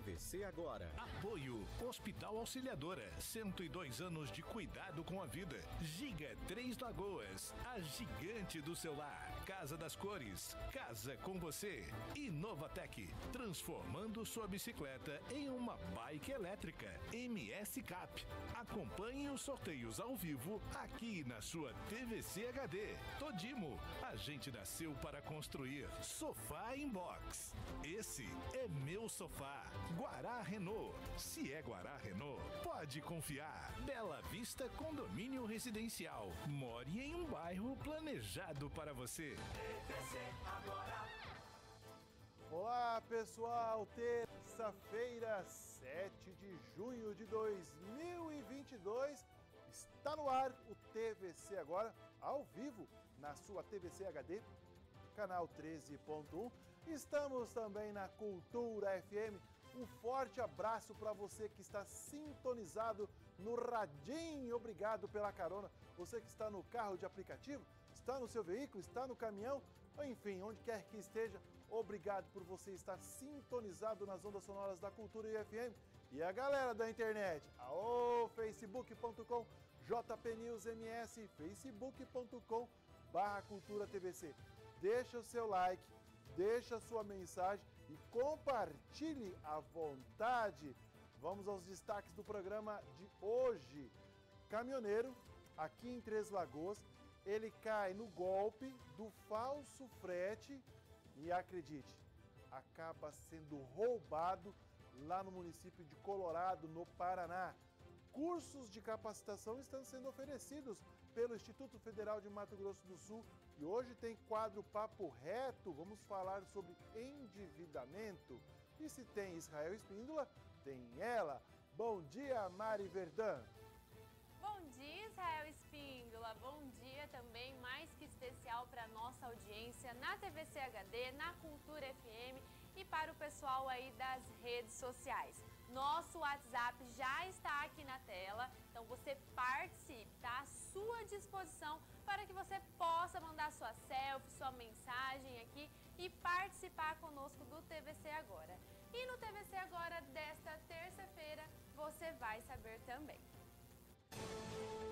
TVC Agora. Apoio Hospital Auxiliadora. 102 anos de cuidado com a vida. Giga Três Lagoas. A gigante do celular. Casa das Cores. Casa com você. E Novatec. Transformando sua bicicleta em uma bike elétrica. MS Cap. Acompanhe os sorteios ao vivo aqui na sua TVC HD. Todimo. A gente nasceu para construir. Sofá Inbox. Esse é meu sofá. Guará Renault. Se é Guará Renault, pode confiar. Bela Vista Condomínio Residencial. More em um bairro planejado para você. Olá pessoal, terça-feira, 7 de junho de 2022, está no ar o TVC agora, ao vivo, na sua TVC HD, canal 13.1. Estamos também na Cultura FM. Um forte abraço para você que está sintonizado no radinho. Obrigado pela carona. Você que está no carro de aplicativo, está no seu veículo, está no caminhão, enfim, onde quer que esteja, obrigado por você estar sintonizado nas ondas sonoras da Cultura FM. E a galera da internet, aô, facebook.com, jpnewsms, facebook.com, barra Cultura TVC. Deixa o seu like, deixa a sua mensagem e compartilhe à vontade. Vamos aos destaques do programa de hoje. Caminhoneiro, aqui em Três Lagoas, ele cai no golpe do falso frete e acredite, acaba sendo roubado lá no município de Colorado, no Paraná. Cursos de capacitação estão sendo oferecidos pelo Instituto Federal de Mato Grosso do Sul e hoje tem quadro Papo Reto. Vamos falar sobre endividamento. E se tem Israel Espíndola, tem ela. Bom dia, Mari Verdão. Bom dia, Israel Espíndola. Bom dia também, mais que especial para nossa audiência na TVC HD, na Cultura FM e para o pessoal aí das redes sociais. Nosso WhatsApp já está aqui na tela, então você participe, está à sua disposição para que você possa mandar sua selfie, sua mensagem aqui e participar conosco do TVC Agora. E no TVC Agora desta terça-feira você vai saber também.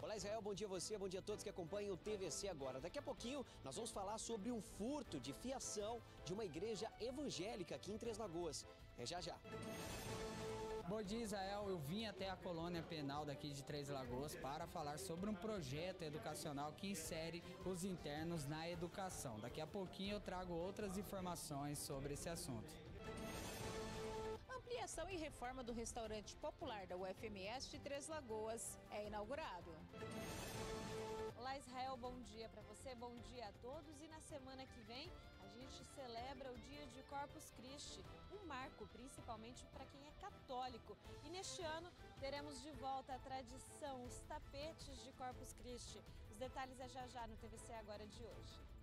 Olá Israel, bom dia a você, bom dia a todos que acompanham o TVC agora. Daqui a pouquinho nós vamos falar sobre um furto de fiação de uma igreja evangélica aqui em Três Lagoas. É já já. Bom dia, Israel. Eu vim até a colônia penal daqui de Três Lagoas para falar sobre um projeto educacional que insere os internos na educação. Daqui a pouquinho eu trago outras informações sobre esse assunto. Ampliação e reforma do restaurante popular da UFMS de Três Lagoas é inaugurado. Olá Israel, bom dia para você, bom dia a todos. E na semana que vem a gente celebra o dia de Corpus Christi, um marco principalmente para quem é católico. E neste ano teremos de volta a tradição, os tapetes de Corpus Christi. Os detalhes é já já no TVC Agora de hoje.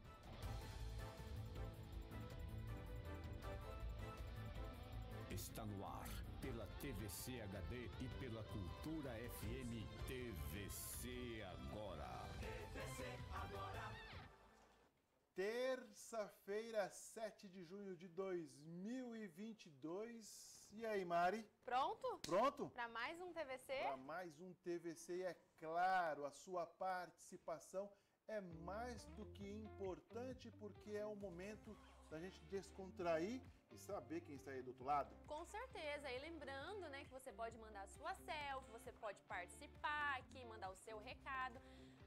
Está no ar pela TVC HD e pela Cultura FM TVC Agora. Terça-feira, 7 de junho de 2022. E aí, Mari? Pronto? Pronto? Para mais um TVC? Para mais um TVC. E é claro, a sua participação é mais do que importante porque é o momento da gente descontrair e saber quem está aí do outro lado. Com certeza. E lembrando, né, que você pode mandar a sua selfie, você pode participar aqui, mandar o seu recado,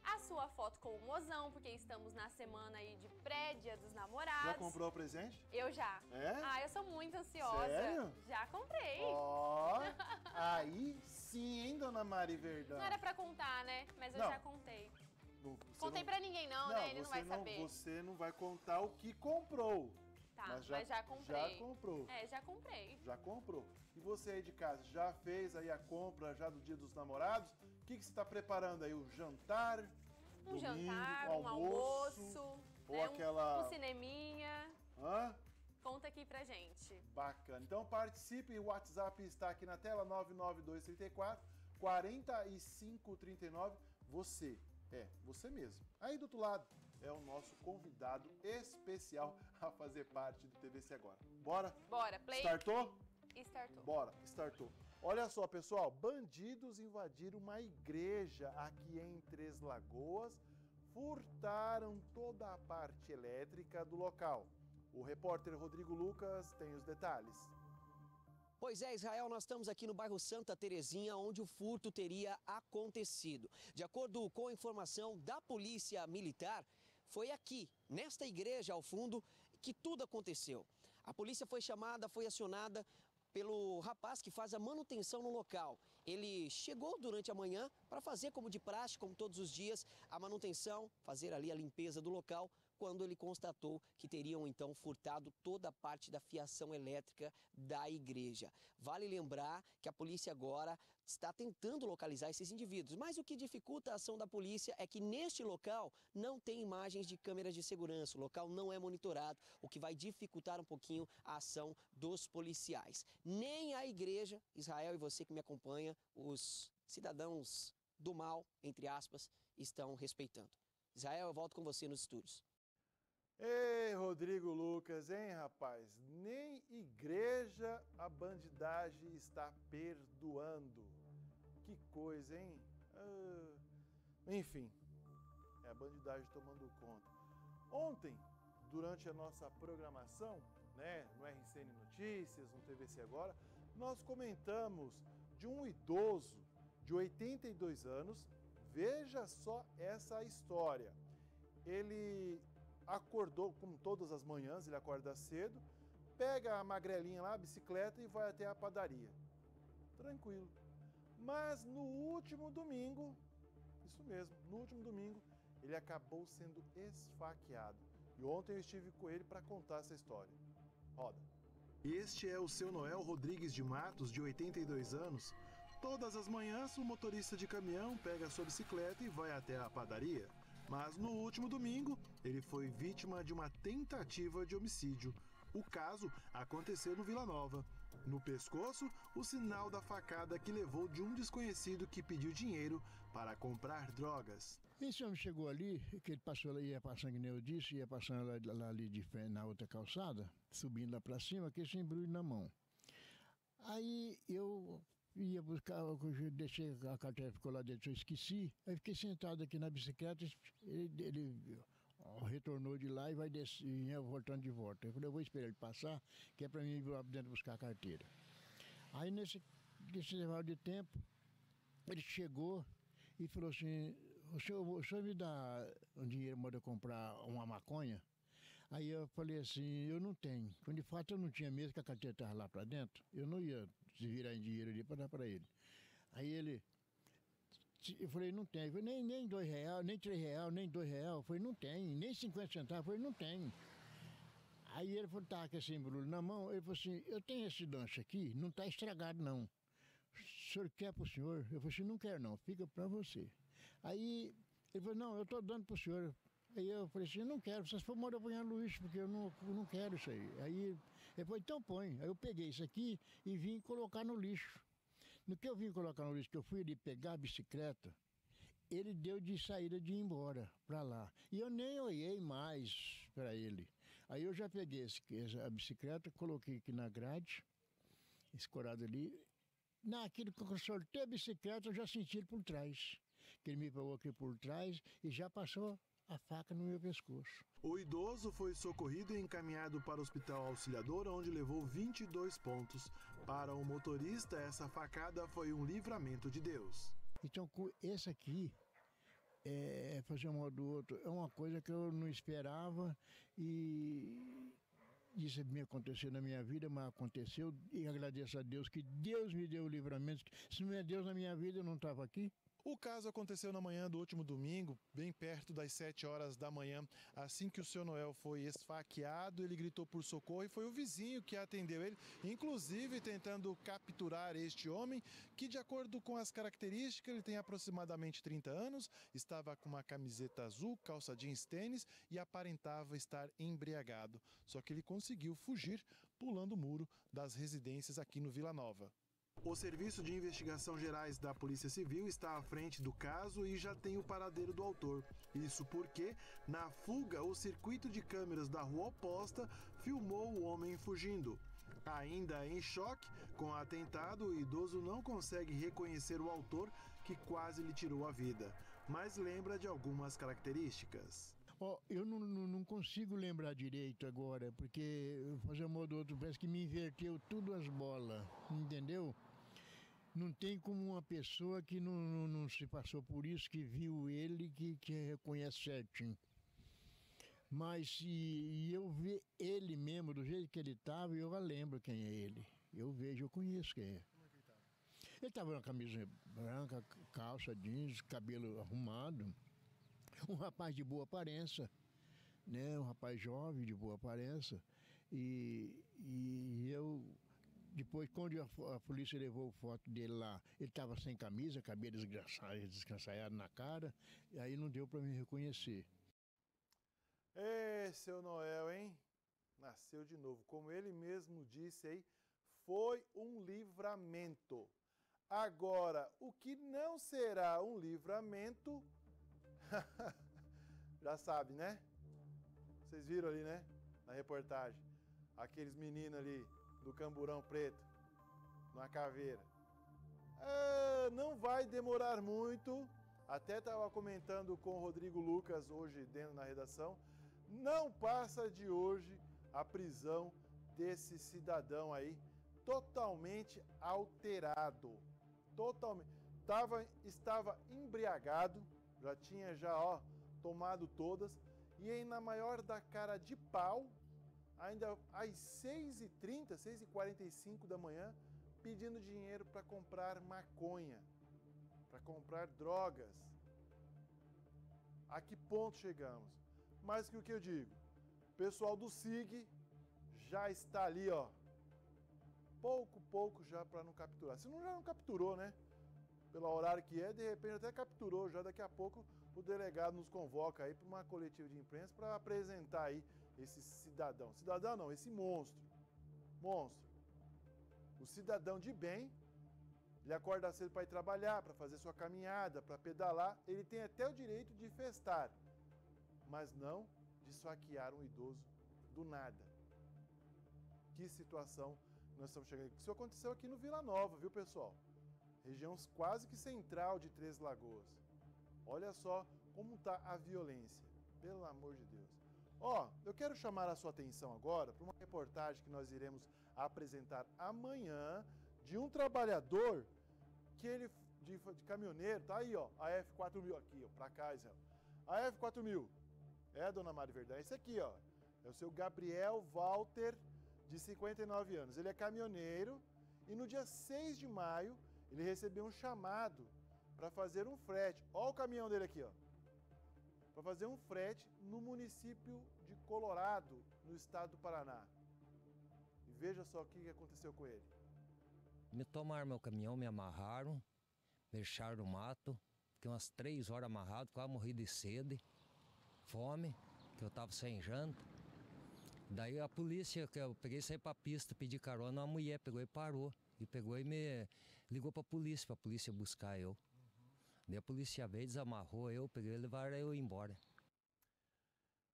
a sua foto com o mozão, porque estamos na semana aí de pré-dia dos namorados. Já comprou o presente? Eu já. É? Ah, eu sou muito ansiosa. Sério? Já comprei. Ó, aí sim, hein, dona Mari Verdão? Não era pra contar, né? Mas eu Não. já contei. Não, Contei não- pra ninguém não, né? Ele não vai saber. Você não vai contar o que comprou. Tá, mas já, mas já comprei. Já comprou. É, já comprei. Já comprou. E você aí de casa, já fez aí a compra já do dia dos namorados? O que, que você está preparando aí? O jantar? Um domingo, jantar, um almoço, ou né, um- aquela... um cineminha. Hã? Conta aqui pra gente. Bacana. Então participe, o WhatsApp está aqui na tela, 99234 4539. Você, é, você mesmo. Aí do outro lado é o nosso convidado especial a fazer parte do TVC Agora. Bora? Bora, play. Startou? Startou. Bora, startou. Olha só, pessoal, bandidos invadiram uma igreja aqui em Três Lagoas, furtaram toda a parte elétrica do local. O repórter Rodrigo Lucas tem os detalhes. Pois é, Israel, nós estamos aqui no bairro Santa Terezinha, onde o furto teria acontecido. De acordo com a informação da Polícia Militar, foi aqui, nesta igreja ao fundo, que tudo aconteceu. A polícia foi chamada, foi acionada pelo rapaz que faz a manutenção no local. Ele chegou durante a manhã para fazer como de praxe, como todos os dias, a manutenção, fazer ali a limpeza do local, quando ele constatou que teriam então furtado toda a parte da fiação elétrica da igreja. Vale lembrar que a polícia agora está tentando localizar esses indivíduos, mas o que dificulta a ação da polícia é que neste local não tem imagens de câmeras de segurança, o local não é monitorado, o que vai dificultar um pouquinho a ação dos policiais. Nem a igreja, Israel e você que me acompanha, os cidadãos do mal, entre aspas, estão respeitando. Israel, eu volto com você nos estúdios. Ei, Rodrigo Lucas, hein, rapaz? Nem igreja a bandidagem está perdoando. Que coisa, hein? Ah, enfim, é a bandidagem tomando conta. Ontem, durante a nossa programação, né, no RCN Notícias, no TVC Agora, nós comentamos de um idoso de 82 anos. Veja só essa história. Ele acordou, como todas as manhãs, ele acorda cedo, pega a magrelinha lá, a bicicleta e vai até a padaria. Tranquilo. Mas no último domingo, isso mesmo, no último domingo, ele acabou sendo esfaqueado. E ontem eu estive com ele para contar essa história. Roda. Este é o seu Noel Rodrigues de Matos, de 82 anos. Todas as manhãs, o motorista de caminhão pega sua bicicleta e vai até a padaria. Mas no último domingo, ele foi vítima de uma tentativa de homicídio. O caso aconteceu no Vila Nova. No pescoço, o sinal da facada que levou de um desconhecido que pediu dinheiro para comprar drogas. Esse homem chegou ali, que ele passou, ia passando, que nem eu disse, ia passando lá, lá ali de na outra calçada, subindo lá para cima, com esse embrulho na mão. Aí eu ia buscar, eu deixei a carteira, ficou lá dentro, eu esqueci. Aí fiquei sentado aqui na bicicleta, ele, ele retornou de lá e vai descer, voltando de volta. Eu falei, eu vou esperar ele passar, que é para mim ir lá dentro buscar a carteira. Aí nesse, nesse intervalo de tempo, ele chegou e falou assim, o senhor, o senhor me dá um dinheiro para comprar uma maconha? Aí eu falei assim, eu não tenho. Quando de fato eu não tinha mesmo, que a carteira estava lá para dentro, eu não ia se virar em dinheiro ali para dar para ele. Aí ele, eu falei, não tem. Falei, nem, nem dois reais, nem três reais, nem dois reais. Eu falei, não tem. Nem cinquenta centavos. Eu falei, não tem. Aí ele falou, tá com esse embrulho na mão. Ele falou assim, eu tenho esse lanche aqui, não está estragado não. O senhor quer para o senhor? Eu falei assim, não quero não, fica para você. Aí ele falou, não, eu estou dando para o senhor. Aí eu falei assim, não quero, vocês for põe no lixo, porque eu não, eu não quero isso aí. Aí ele falou, então põe. Aí eu peguei isso aqui e vim colocar no lixo. No que eu vim colocar no lixo, que eu fui ali pegar a bicicleta, ele deu de saída de ir embora para lá. E eu nem olhei mais para ele. Aí eu já peguei esse, a bicicleta, coloquei aqui na grade, escorado ali. Naquilo que eu soltei a bicicleta, eu já senti ele por trás. Que ele me pegou aqui por trás e já passou a faca no meu pescoço. O idoso foi socorrido e encaminhado para o Hospital Auxiliador, onde levou 22 pontos. Para o motorista, essa facada foi um livramento de Deus. Então, esse aqui, é, fazer um do outro, é uma coisa que eu não esperava e isso me aconteceu na minha vida, mas aconteceu e agradeço a Deus que Deus me deu o livramento. Se não é Deus na minha vida, eu não estava aqui. O caso aconteceu na manhã do último domingo, bem perto das 7 horas da manhã. Assim que o seu Noel foi esfaqueado, ele gritou por socorro e foi o vizinho que atendeu ele, inclusive tentando capturar este homem, que, de acordo com as características, ele tem aproximadamente 30 anos, estava com uma camiseta azul, calça jeans tênis e aparentava estar embriagado. Só que ele conseguiu fugir pulando o muro das residências aqui no Vila Nova. O Serviço de Investigação Gerais da Polícia Civil está à frente do caso e já tem o paradeiro do autor. Isso porque, na fuga, o circuito de câmeras da rua oposta filmou o homem fugindo. Ainda em choque com o atentado, o idoso não consegue reconhecer o autor que quase lhe tirou a vida, mas lembra de algumas características. Oh, eu não, não, consigo lembrar direito agora, porque fazer um modo outro parece que me inverteu tudo as bolas, entendeu? Não tem como uma pessoa que não, não, não se passou por isso, que viu ele, que, que reconhece certinho. Mas se eu ver ele mesmo, do jeito que ele estava, eu lembro quem é ele. Eu vejo, eu conheço quem é. Ele estava com camisa branca, calça jeans, cabelo arrumado. Um rapaz de boa aparência, né? Um rapaz jovem, de boa aparência. E, e eu, depois, quando a, a polícia levou foto dele lá, ele estava sem camisa, cabelo desgraçado, na cara, e aí não deu para me reconhecer. Ê, seu Noel, hein? Nasceu de novo. Como ele mesmo disse aí, foi um livramento. Agora, o que não será um livramento, já sabe, né? Vocês viram ali, né? Na reportagem. Aqueles meninos ali do camburão preto, na caveira. Ah, não vai demorar muito. Até estava comentando com o Rodrigo Lucas hoje dentro na redação não passa de hoje a prisão desse cidadão aí, totalmente alterado. Totalmente. Tava, estava embriagado, já tinha já ó, tomado todas, e aí na maior da cara de pau, ainda às 6h30, 6h45 da manhã, pedindo dinheiro para comprar maconha, para comprar drogas. A que ponto chegamos? mais que o que eu digo. O pessoal do SIG já está ali, ó. Pouco, pouco já para não capturar. Se não já não capturou, né? Pelo horário que é, de repente até capturou. Já daqui a pouco o delegado nos convoca aí para uma coletiva de imprensa para apresentar aí esse cidadão. Cidadão não, esse monstro. Monstro. O cidadão de bem, ele acorda cedo para ir trabalhar, para fazer sua caminhada, para pedalar. Ele tem até o direito de festar mas não de esfaquear um idoso do nada. Que situação nós estamos chegando. Isso aconteceu aqui no Vila Nova, viu, pessoal? Região quase que central de Três Lagoas. Olha só como está a violência. Pelo amor de Deus. Ó, eu quero chamar a sua atenção agora para uma reportagem que nós iremos apresentar amanhã de um trabalhador que ele de, de caminhoneiro, tá aí, ó, a F4000 aqui, ó, para cá, Israel. A F4000 é, dona Mari Verdão, esse aqui, ó. É o seu Gabriel Walter, de 59 anos. Ele é caminhoneiro e no dia 6 de maio ele recebeu um chamado para fazer um frete. Olha o caminhão dele aqui, ó. Para fazer um frete no município de Colorado, no estado do Paraná. E veja só o que aconteceu com ele. Me tomaram meu caminhão, me amarraram, me deixaram no mato. Fiquei umas três horas amarrado, quase morri de sede fome, que eu tava sem janta. Daí a polícia, que eu peguei saí pra pista, pedi carona, uma mulher pegou e parou. E pegou e me ligou pra polícia, pra polícia buscar eu. Daí a polícia veio, desamarrou eu, peguei e levaram eu embora.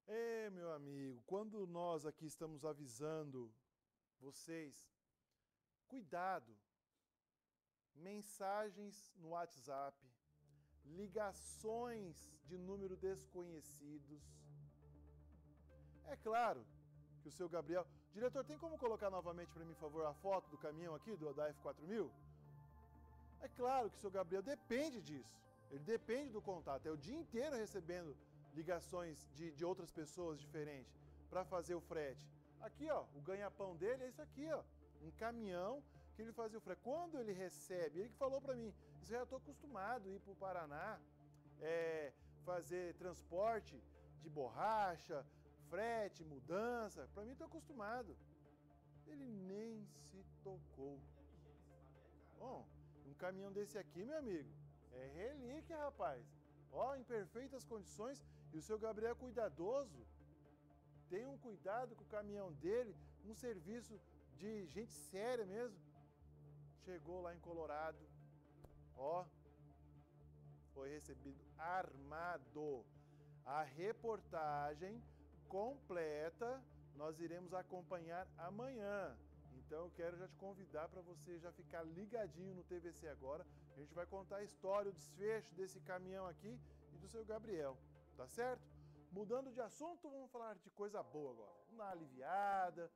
É, meu amigo, quando nós aqui estamos avisando vocês, cuidado. Mensagens no WhatsApp, ligações de número desconhecidos. É claro que o seu Gabriel. Diretor, tem como colocar novamente para mim, por favor, a foto do caminhão aqui, do, da F4000? É claro que o seu Gabriel depende disso. Ele depende do contato. É o dia inteiro recebendo ligações de, de outras pessoas diferentes para fazer o frete. Aqui, ó, o ganha-pão dele é isso aqui, ó. Um caminhão que ele fazia o frete. Quando ele recebe, ele que falou para mim, isso já estou acostumado a ir para o Paraná, é, fazer transporte de borracha, frete, mudança. Para mim, estou acostumado. Ele nem se tocou. Bom, um caminhão desse aqui, meu amigo, é relíquia, rapaz. Ó, em perfeitas condições. E o seu Gabriel é cuidadoso. Tem um cuidado com o caminhão dele, um serviço de gente séria mesmo. Chegou lá em Colorado, ó, foi recebido armado. A reportagem completa nós iremos acompanhar amanhã. Então eu quero já te convidar para você já ficar ligadinho no TVC agora. A gente vai contar a história, o desfecho desse caminhão aqui e do seu Gabriel, tá certo? Mudando de assunto, vamos falar de coisa boa agora. Uma aliviada,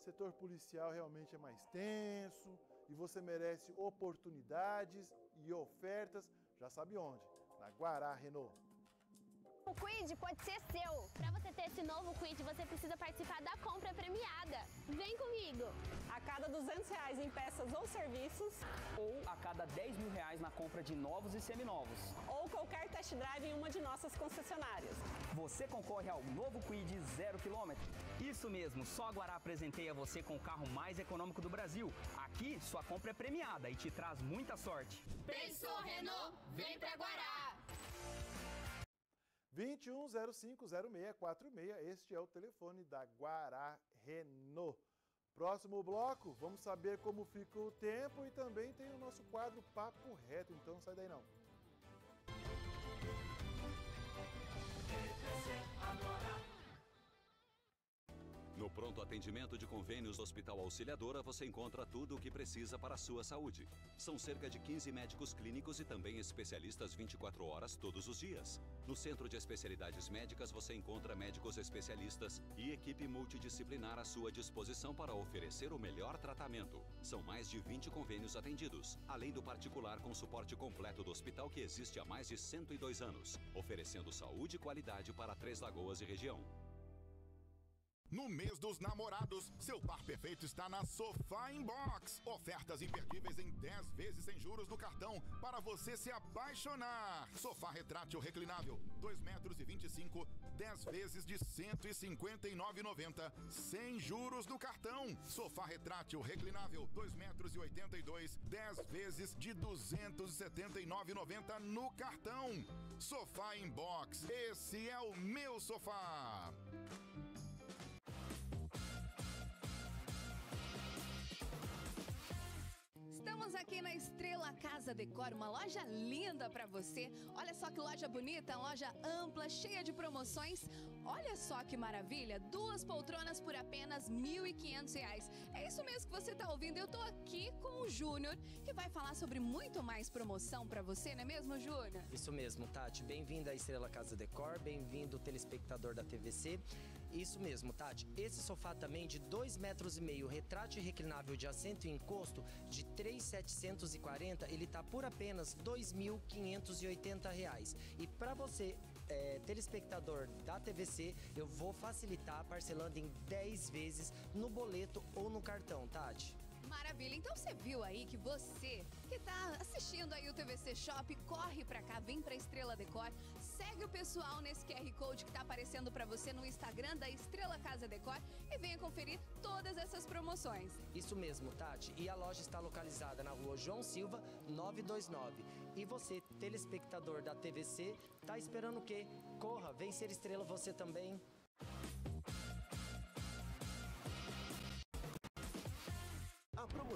setor policial realmente é mais tenso e você merece oportunidades e ofertas, já sabe onde? Na Guará Renault. O Quid pode ser seu. Para você ter esse novo Quid, você precisa participar da compra premiada. Vem comigo! A cada 200 reais em peças ou serviços, ou a cada 10 mil reais na compra de novos e seminovos, ou qualquer test drive em uma de nossas concessionárias. Você concorre ao novo Quid zero quilômetro. Isso mesmo, só agora apresentei a você com o carro mais econômico do Brasil. Aqui, sua compra é premiada e te traz muita sorte. Pensou, Renault? Vem pra Guará! 21050646. Este é o telefone da Guará Renault. Próximo bloco, vamos saber como fica o tempo e também tem o nosso quadro Papo Reto, então sai daí não. No pronto atendimento de convênios Hospital Auxiliadora, você encontra tudo o que precisa para a sua saúde. São cerca de 15 médicos clínicos e também especialistas 24 horas todos os dias. No Centro de Especialidades Médicas, você encontra médicos especialistas e equipe multidisciplinar à sua disposição para oferecer o melhor tratamento. São mais de 20 convênios atendidos, além do particular com suporte completo do hospital que existe há mais de 102 anos, oferecendo saúde e qualidade para Três Lagoas e região. No mês dos namorados, seu par perfeito está na Sofá Inbox. Ofertas imperdíveis em 10 vezes sem juros no cartão para você se apaixonar. Sofá retrátil reclinável, 2 metros e 25, 10 vezes de 159,90 sem juros no cartão. Sofá retrátil reclinável, 2 metros e 82, 10 vezes de 279,90 no cartão. Sofá Inbox, esse é o meu sofá. Estamos aqui na Estrela Casa Decor, uma loja linda para você. Olha só que loja bonita, loja ampla, cheia de promoções. Olha só que maravilha, duas poltronas por apenas R$ 1.500. É isso mesmo que você está ouvindo. Eu estou aqui com o Júnior, que vai falar sobre muito mais promoção para você, não é mesmo, Júnior? Isso mesmo, Tati. Bem-vindo à Estrela Casa Decor, bem-vindo telespectador da TVC. Isso mesmo, Tati. Esse sofá também de 2 metros e meio, retrátil e reclinável de assento e encosto de 3,740, ele tá por apenas 2.580 reais. E para você é, telespectador da TVC, eu vou facilitar parcelando em 10 vezes no boleto ou no cartão, Tati. Maravilha. Então você viu aí que você que está assistindo aí o TVC Shop, corre para cá, vem para Estrela Decor, segue o pessoal nesse QR Code que está aparecendo para você no Instagram da Estrela Casa Decor e venha conferir todas essas promoções. Isso mesmo, Tati. E a loja está localizada na rua João Silva, 929. E você, telespectador da TVC, tá esperando o quê? Corra, vem ser estrela você também.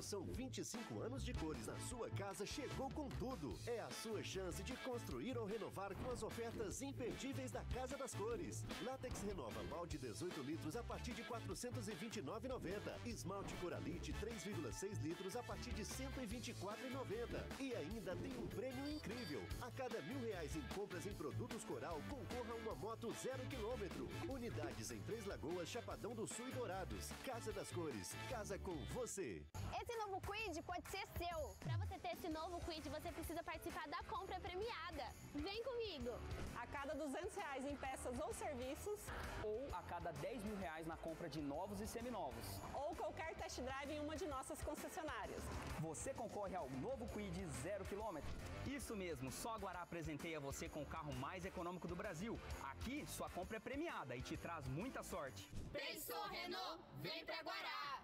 Promoção 25 anos de cores na sua casa chegou com tudo. É a sua chance de construir ou renovar com as ofertas imperdíveis da Casa das Cores. Látex Renova balde 18 litros a partir de 429,90. Esmalte Coralite 3,6 litros a partir de 124,90. E ainda tem um prêmio incrível. A cada mil reais em compras em produtos Coral, concorra a uma moto zero quilômetro. Unidades em Três Lagoas, Chapadão do Sul e Dourados. Casa das Cores. Casa com você. Esse novo Quid pode ser seu. Para você ter esse novo Quid, você precisa participar da compra premiada. Vem comigo! A cada 200 reais em peças ou serviços, ou a cada 10 mil reais na compra de novos e seminovos, ou qualquer test drive em uma de nossas concessionárias. Você concorre ao novo Quid zero quilômetro. Isso mesmo, só agora apresentei a você com o carro mais econômico do Brasil. Aqui, sua compra é premiada e te traz muita sorte. Pensou, Renault? Vem pra Guará!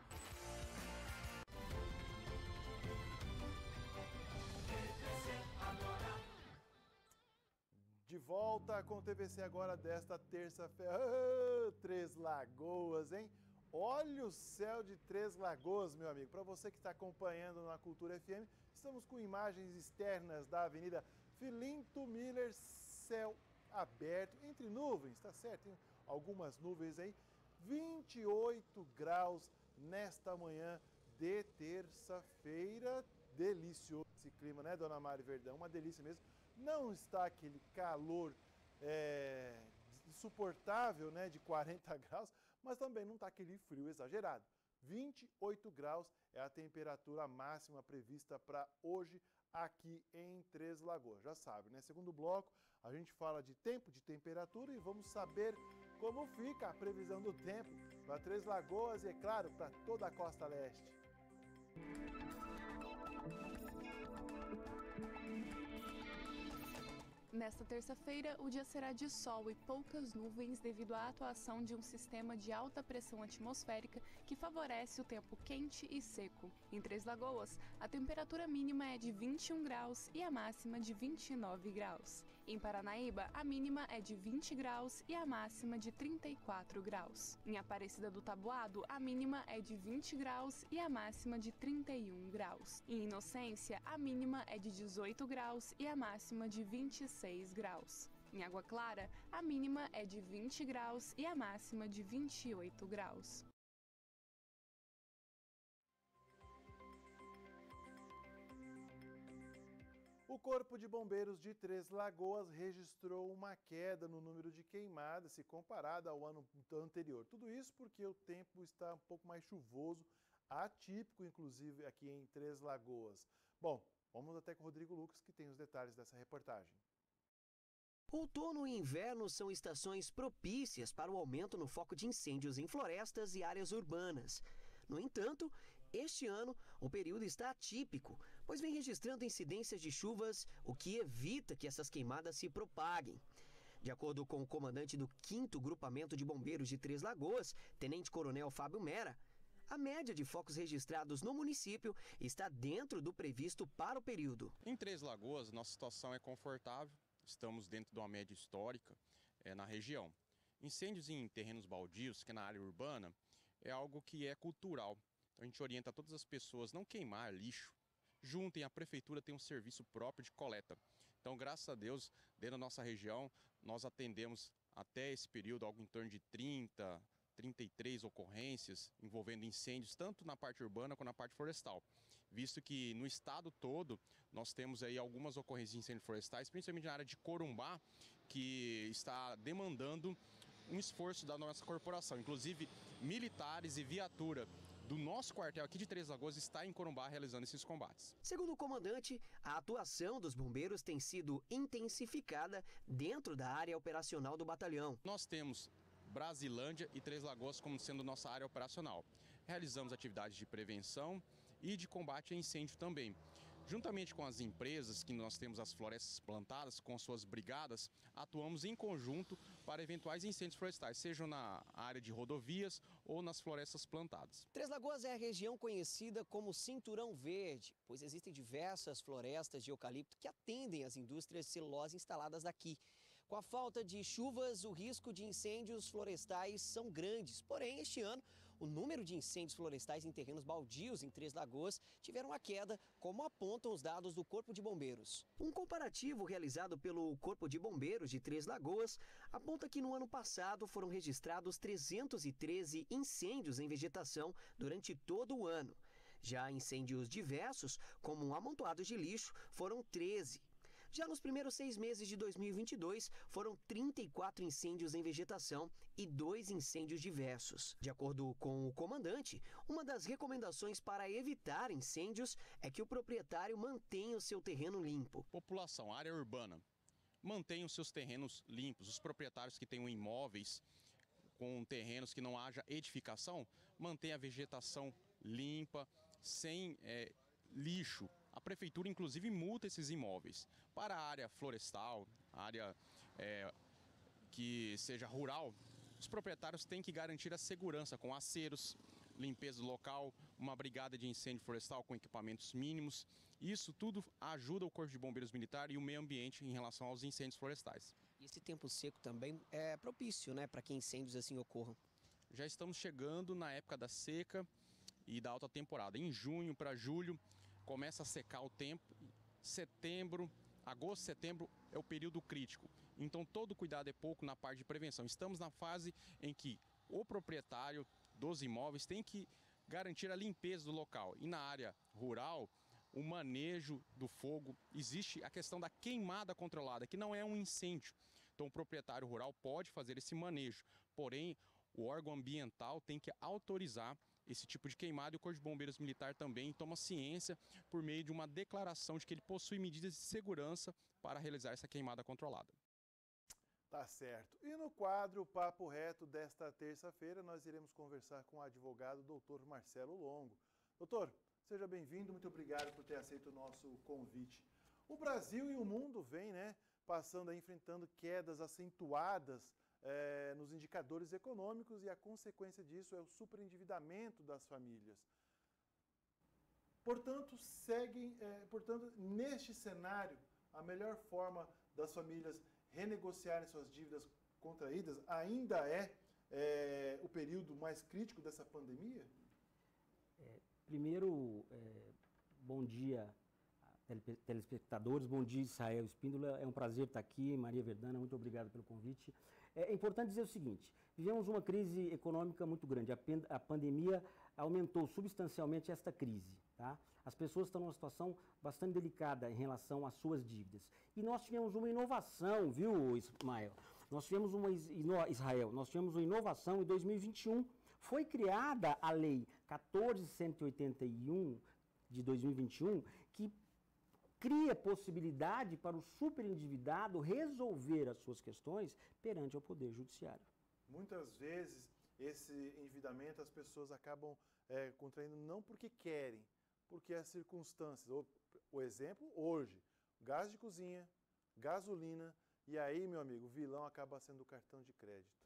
De volta com o TVC agora desta terça-feira. Ah, Três Lagoas, hein? Olha o céu de Três Lagoas, meu amigo. Para você que está acompanhando na Cultura FM, estamos com imagens externas da Avenida Filinto Miller, céu aberto, entre nuvens, tá certo? Algumas nuvens aí. 28 graus nesta manhã de terça-feira. Delicioso esse clima, né, dona Mari Verdão? Uma delícia mesmo. Não está aquele calor é, insuportável, né, de 40 graus, mas também não está aquele frio exagerado. 28 graus é a temperatura máxima prevista para hoje aqui em Três Lagoas. Já sabe, né? Segundo bloco, a gente fala de tempo, de temperatura e vamos saber como fica a previsão do tempo para Três Lagoas e, é claro, para toda a costa leste. Nesta terça-feira, o dia será de sol e poucas nuvens devido à atuação de um sistema de alta pressão atmosférica que favorece o tempo quente e seco. Em Três Lagoas, a temperatura mínima é de 21 graus e a máxima de 29 graus. Em Paranaíba, a mínima é de 20 graus e a máxima de 34 graus. Em Aparecida do Tabuado, a mínima é de 20 graus e a máxima de 31 graus. Em Inocência, a mínima é de 18 graus e a máxima de 26 graus. Em Água Clara, a mínima é de 20 graus e a máxima de 28 graus. O Corpo de Bombeiros de Três Lagoas registrou uma queda no número de queimadas se comparado ao ano anterior. Tudo isso porque o tempo está um pouco mais chuvoso, atípico inclusive aqui em Três Lagoas. Bom, vamos até com o Rodrigo Lucas que tem os detalhes dessa reportagem. Outono e inverno são estações propícias para o aumento no foco de incêndios em florestas e áreas urbanas. No entanto, este ano, o período está atípico, pois vem registrando incidências de chuvas, o que evita que essas queimadas se propaguem. De acordo com o comandante do 5 Grupamento de Bombeiros de Três Lagoas, Tenente Coronel Fábio Mera, a média de focos registrados no município está dentro do previsto para o período. Em Três Lagoas, nossa situação é confortável, estamos dentro de uma média histórica é, na região. Incêndios em terrenos baldios, que é na área urbana, é algo que é cultural. Então a gente orienta todas as pessoas não queimar lixo. Juntem, a prefeitura tem um serviço próprio de coleta. Então, graças a Deus, dentro da nossa região, nós atendemos até esse período algo em torno de 30, 33 ocorrências envolvendo incêndios, tanto na parte urbana quanto na parte florestal. Visto que no estado todo nós temos aí algumas ocorrências de incêndios florestais, principalmente na área de Corumbá, que está demandando um esforço da nossa corporação. Inclusive, militares e viatura do nosso quartel aqui de Três Lagoas está em Corumbá realizando esses combates. Segundo o comandante, a atuação dos bombeiros tem sido intensificada dentro da área operacional do batalhão. Nós temos Brasilândia e Três Lagoas como sendo nossa área operacional. Realizamos atividades de prevenção e de combate a incêndio também. Juntamente com as empresas que nós temos as florestas plantadas, com suas brigadas, atuamos em conjunto para eventuais incêndios florestais, sejam na área de rodovias ou nas florestas plantadas. Três Lagoas é a região conhecida como Cinturão Verde, pois existem diversas florestas de eucalipto que atendem às indústrias de celulose instaladas aqui. Com a falta de chuvas, o risco de incêndios florestais são grandes. Porém, este ano, o número de incêndios florestais em terrenos baldios em Três Lagoas tiveram uma queda, como apontam os dados do Corpo de Bombeiros. Um comparativo realizado pelo Corpo de Bombeiros de Três Lagoas aponta que no ano passado foram registrados 313 incêndios em vegetação durante todo o ano. Já incêndios diversos, como amontoados de lixo, foram 13. Já nos primeiros seis meses de 2022, foram 34 incêndios em vegetação e dois incêndios diversos. De acordo com o comandante, uma das recomendações para evitar incêndios é que o proprietário mantenha o seu terreno limpo. População, área urbana, mantenha os seus terrenos limpos. Os proprietários que tenham imóveis com terrenos que não haja edificação, mantenha a vegetação limpa, sem é, lixo, a prefeitura, inclusive, multa esses imóveis. Para a área florestal, área é, que seja rural, os proprietários têm que garantir a segurança com aceros, limpeza do local, uma brigada de incêndio florestal com equipamentos mínimos. Isso tudo ajuda o Corpo de Bombeiros Militar e o meio ambiente em relação aos incêndios florestais. E esse tempo seco também é propício, né, para que incêndios assim ocorram? Já estamos chegando na época da seca e da alta temporada. Em junho para julho, começa a secar o tempo. Setembro, agosto, setembro é o período crítico. Então todo cuidado é pouco na parte de prevenção. Estamos na fase em que o proprietário dos imóveis tem que garantir a limpeza do local. E na área rural, o manejo do fogo, existe a questão da queimada controlada, que não é um incêndio. Então, o proprietário rural pode fazer esse manejo, porém, o órgão ambiental tem que autorizar esse tipo de queimada e o Corpo de Bombeiros Militar também toma ciência por meio de uma declaração de que ele possui medidas de segurança para realizar essa queimada controlada. Tá certo. E no quadro Papo Reto desta terça-feira, nós iremos conversar com o advogado doutor Marcelo Longo. Doutor, seja bem-vindo, muito obrigado por ter aceito o nosso convite. O Brasil e o mundo vêm, né, passando, enfrentando quedas acentuadas é, nos indicadores econômicos e a consequência disso é o superendividamento das famílias. Portanto, seguem, é, portanto, neste cenário, a melhor forma das famílias renegociarem suas dívidas contraídas ainda é, é o período mais crítico dessa pandemia? É, primeiro, bom dia telespectadores, bom dia Israel Espíndola, é um prazer estar aqui, Maria Verdana, muito obrigado pelo convite. É importante dizer o seguinte: vivemos uma crise econômica muito grande. A, a pandemia aumentou substancialmente esta crise. Tá? As pessoas estão numa situação bastante delicada em relação às suas dívidas. E nós tivemos uma inovação, viu, Ismael? Nós tivemos uma Israel, nós tivemos uma inovação em 2021. Foi criada a lei 14181 de 2021 que cria possibilidade para o superendividado resolver as suas questões perante o Poder Judiciário. Muitas vezes, esse endividamento as pessoas acabam é, contraindo não porque querem, porque as circunstâncias. O, o exemplo, hoje, gás de cozinha, gasolina, e aí, meu amigo, o vilão acaba sendo o cartão de crédito.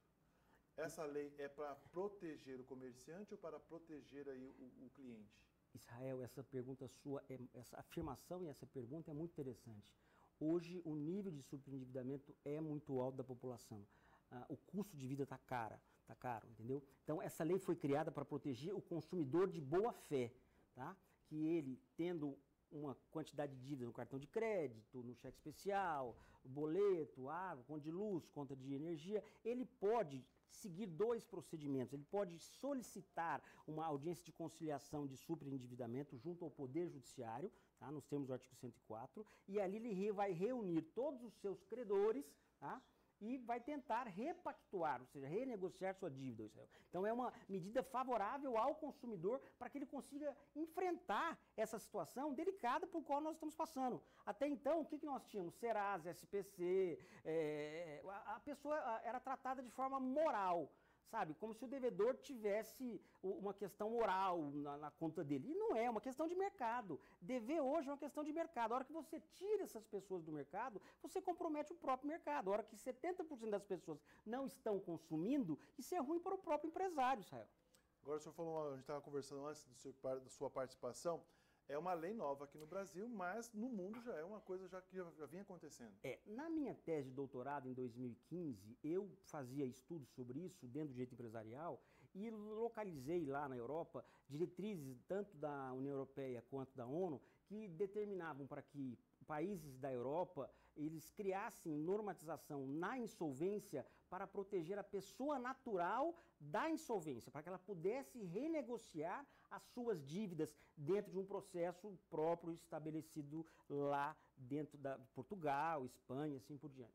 Essa lei é para proteger o comerciante ou para proteger aí o, o cliente? Israel, essa pergunta sua, é, essa afirmação e essa pergunta é muito interessante. Hoje, o nível de superendividamento é muito alto da população. Ah, o custo de vida está cara, tá caro, entendeu? Então, essa lei foi criada para proteger o consumidor de boa fé, tá? Que ele, tendo uma quantidade de dívida no cartão de crédito, no cheque especial, boleto, água, conta de luz, conta de energia, ele pode seguir dois procedimentos. Ele pode solicitar uma audiência de conciliação de superendividamento junto ao Poder Judiciário, tá, nos termos do artigo 104, e ali ele vai reunir todos os seus credores, tá, e vai tentar repactuar, ou seja, renegociar sua dívida. Então é uma medida favorável ao consumidor para que ele consiga enfrentar essa situação delicada por qual nós estamos passando. Até então, o que, que nós tínhamos? Serasa, SPC, é, a pessoa era tratada de forma moral sabe? Como se o devedor tivesse uma questão moral na, na, conta dele. E não é, é uma questão de mercado. Dever hoje é uma questão de mercado. A hora que você tira essas pessoas do mercado, você compromete o próprio mercado. A hora que 70% das pessoas não estão consumindo, isso é ruim para o próprio empresário, Israel. Agora o senhor falou, a gente estava conversando antes do seu, da sua participação, é uma lei nova aqui no Brasil, mas no mundo já é uma coisa já que já, já vinha acontecendo. É, na minha tese de doutorado em 2015, eu fazia estudos sobre isso dentro do direito empresarial e localizei lá na Europa diretrizes tanto da União Europeia quanto da ONU que determinavam para que países da Europa eles criassem normatização na insolvência para proteger a pessoa natural da insolvência, para que ela pudesse renegociar as suas dívidas dentro de um processo próprio estabelecido lá dentro da Portugal, Espanha, assim por diante.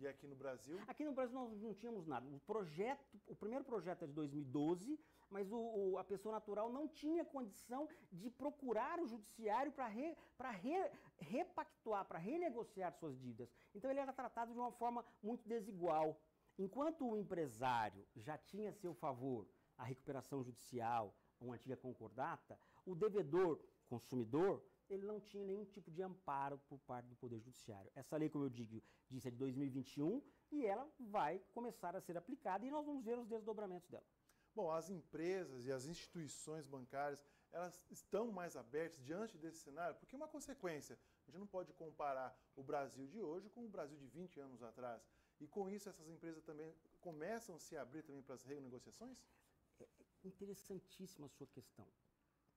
E aqui no Brasil? Aqui no Brasil nós não tínhamos nada. O projeto, o primeiro projeto é de 2012, mas o, o, a pessoa natural não tinha condição de procurar o judiciário para re, re, repactuar, para renegociar suas dívidas. Então ele era tratado de uma forma muito desigual. Enquanto o empresário já tinha a seu favor a recuperação judicial, uma antiga concordata, o devedor consumidor ele não tinha nenhum tipo de amparo por parte do Poder Judiciário. Essa lei, como eu digo, disse é de 2021 e ela vai começar a ser aplicada e nós vamos ver os desdobramentos dela. Bom, as empresas e as instituições bancárias, elas estão mais abertas diante desse cenário, porque é uma consequência. A gente não pode comparar o Brasil de hoje com o Brasil de 20 anos atrás. E com isso, essas empresas também começam a se abrir também para as renegociações? É interessantíssima a sua questão.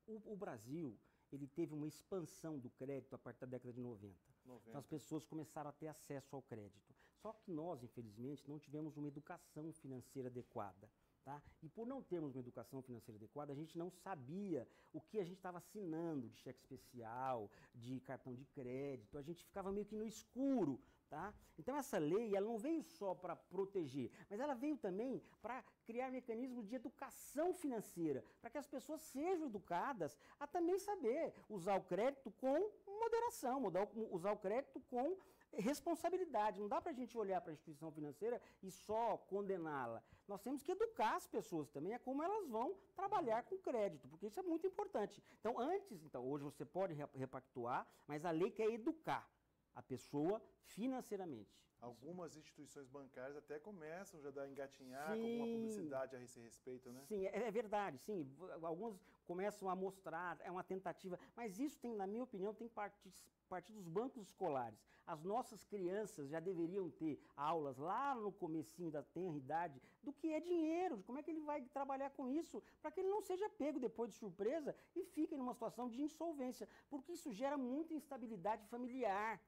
O, o Brasil, ele teve uma expansão do crédito a partir da década de 90. 90. Então as pessoas começaram a ter acesso ao crédito. Só que nós, infelizmente, não tivemos uma educação financeira adequada. Tá? E por não termos uma educação financeira adequada, a gente não sabia o que a gente estava assinando de cheque especial, de cartão de crédito, a gente ficava meio que no escuro. Tá? Então essa lei ela não veio só para proteger, mas ela veio também para criar mecanismos de educação financeira, para que as pessoas sejam educadas a também saber usar o crédito com moderação, usar o crédito com responsabilidade. Não dá para a gente olhar para a instituição financeira e só condená-la. Nós temos que educar as pessoas também a como elas vão trabalhar com crédito, porque isso é muito importante. Então, antes, então, hoje você pode repactuar, mas a lei quer educar a pessoa financeiramente. Algumas instituições bancárias até começam já a engatinhar sim, com uma publicidade a esse respeito, né? Sim, é, é, verdade, sim. Alguns começam a mostrar, é uma tentativa, mas isso tem, na minha opinião, tem parte, parte dos bancos escolares. As nossas crianças já deveriam ter aulas lá no comecinho da tenra idade do que é dinheiro, de como é que ele vai trabalhar com isso, para que ele não seja pego depois de surpresa e fique numa situação de insolvência, porque isso gera muita instabilidade familiar.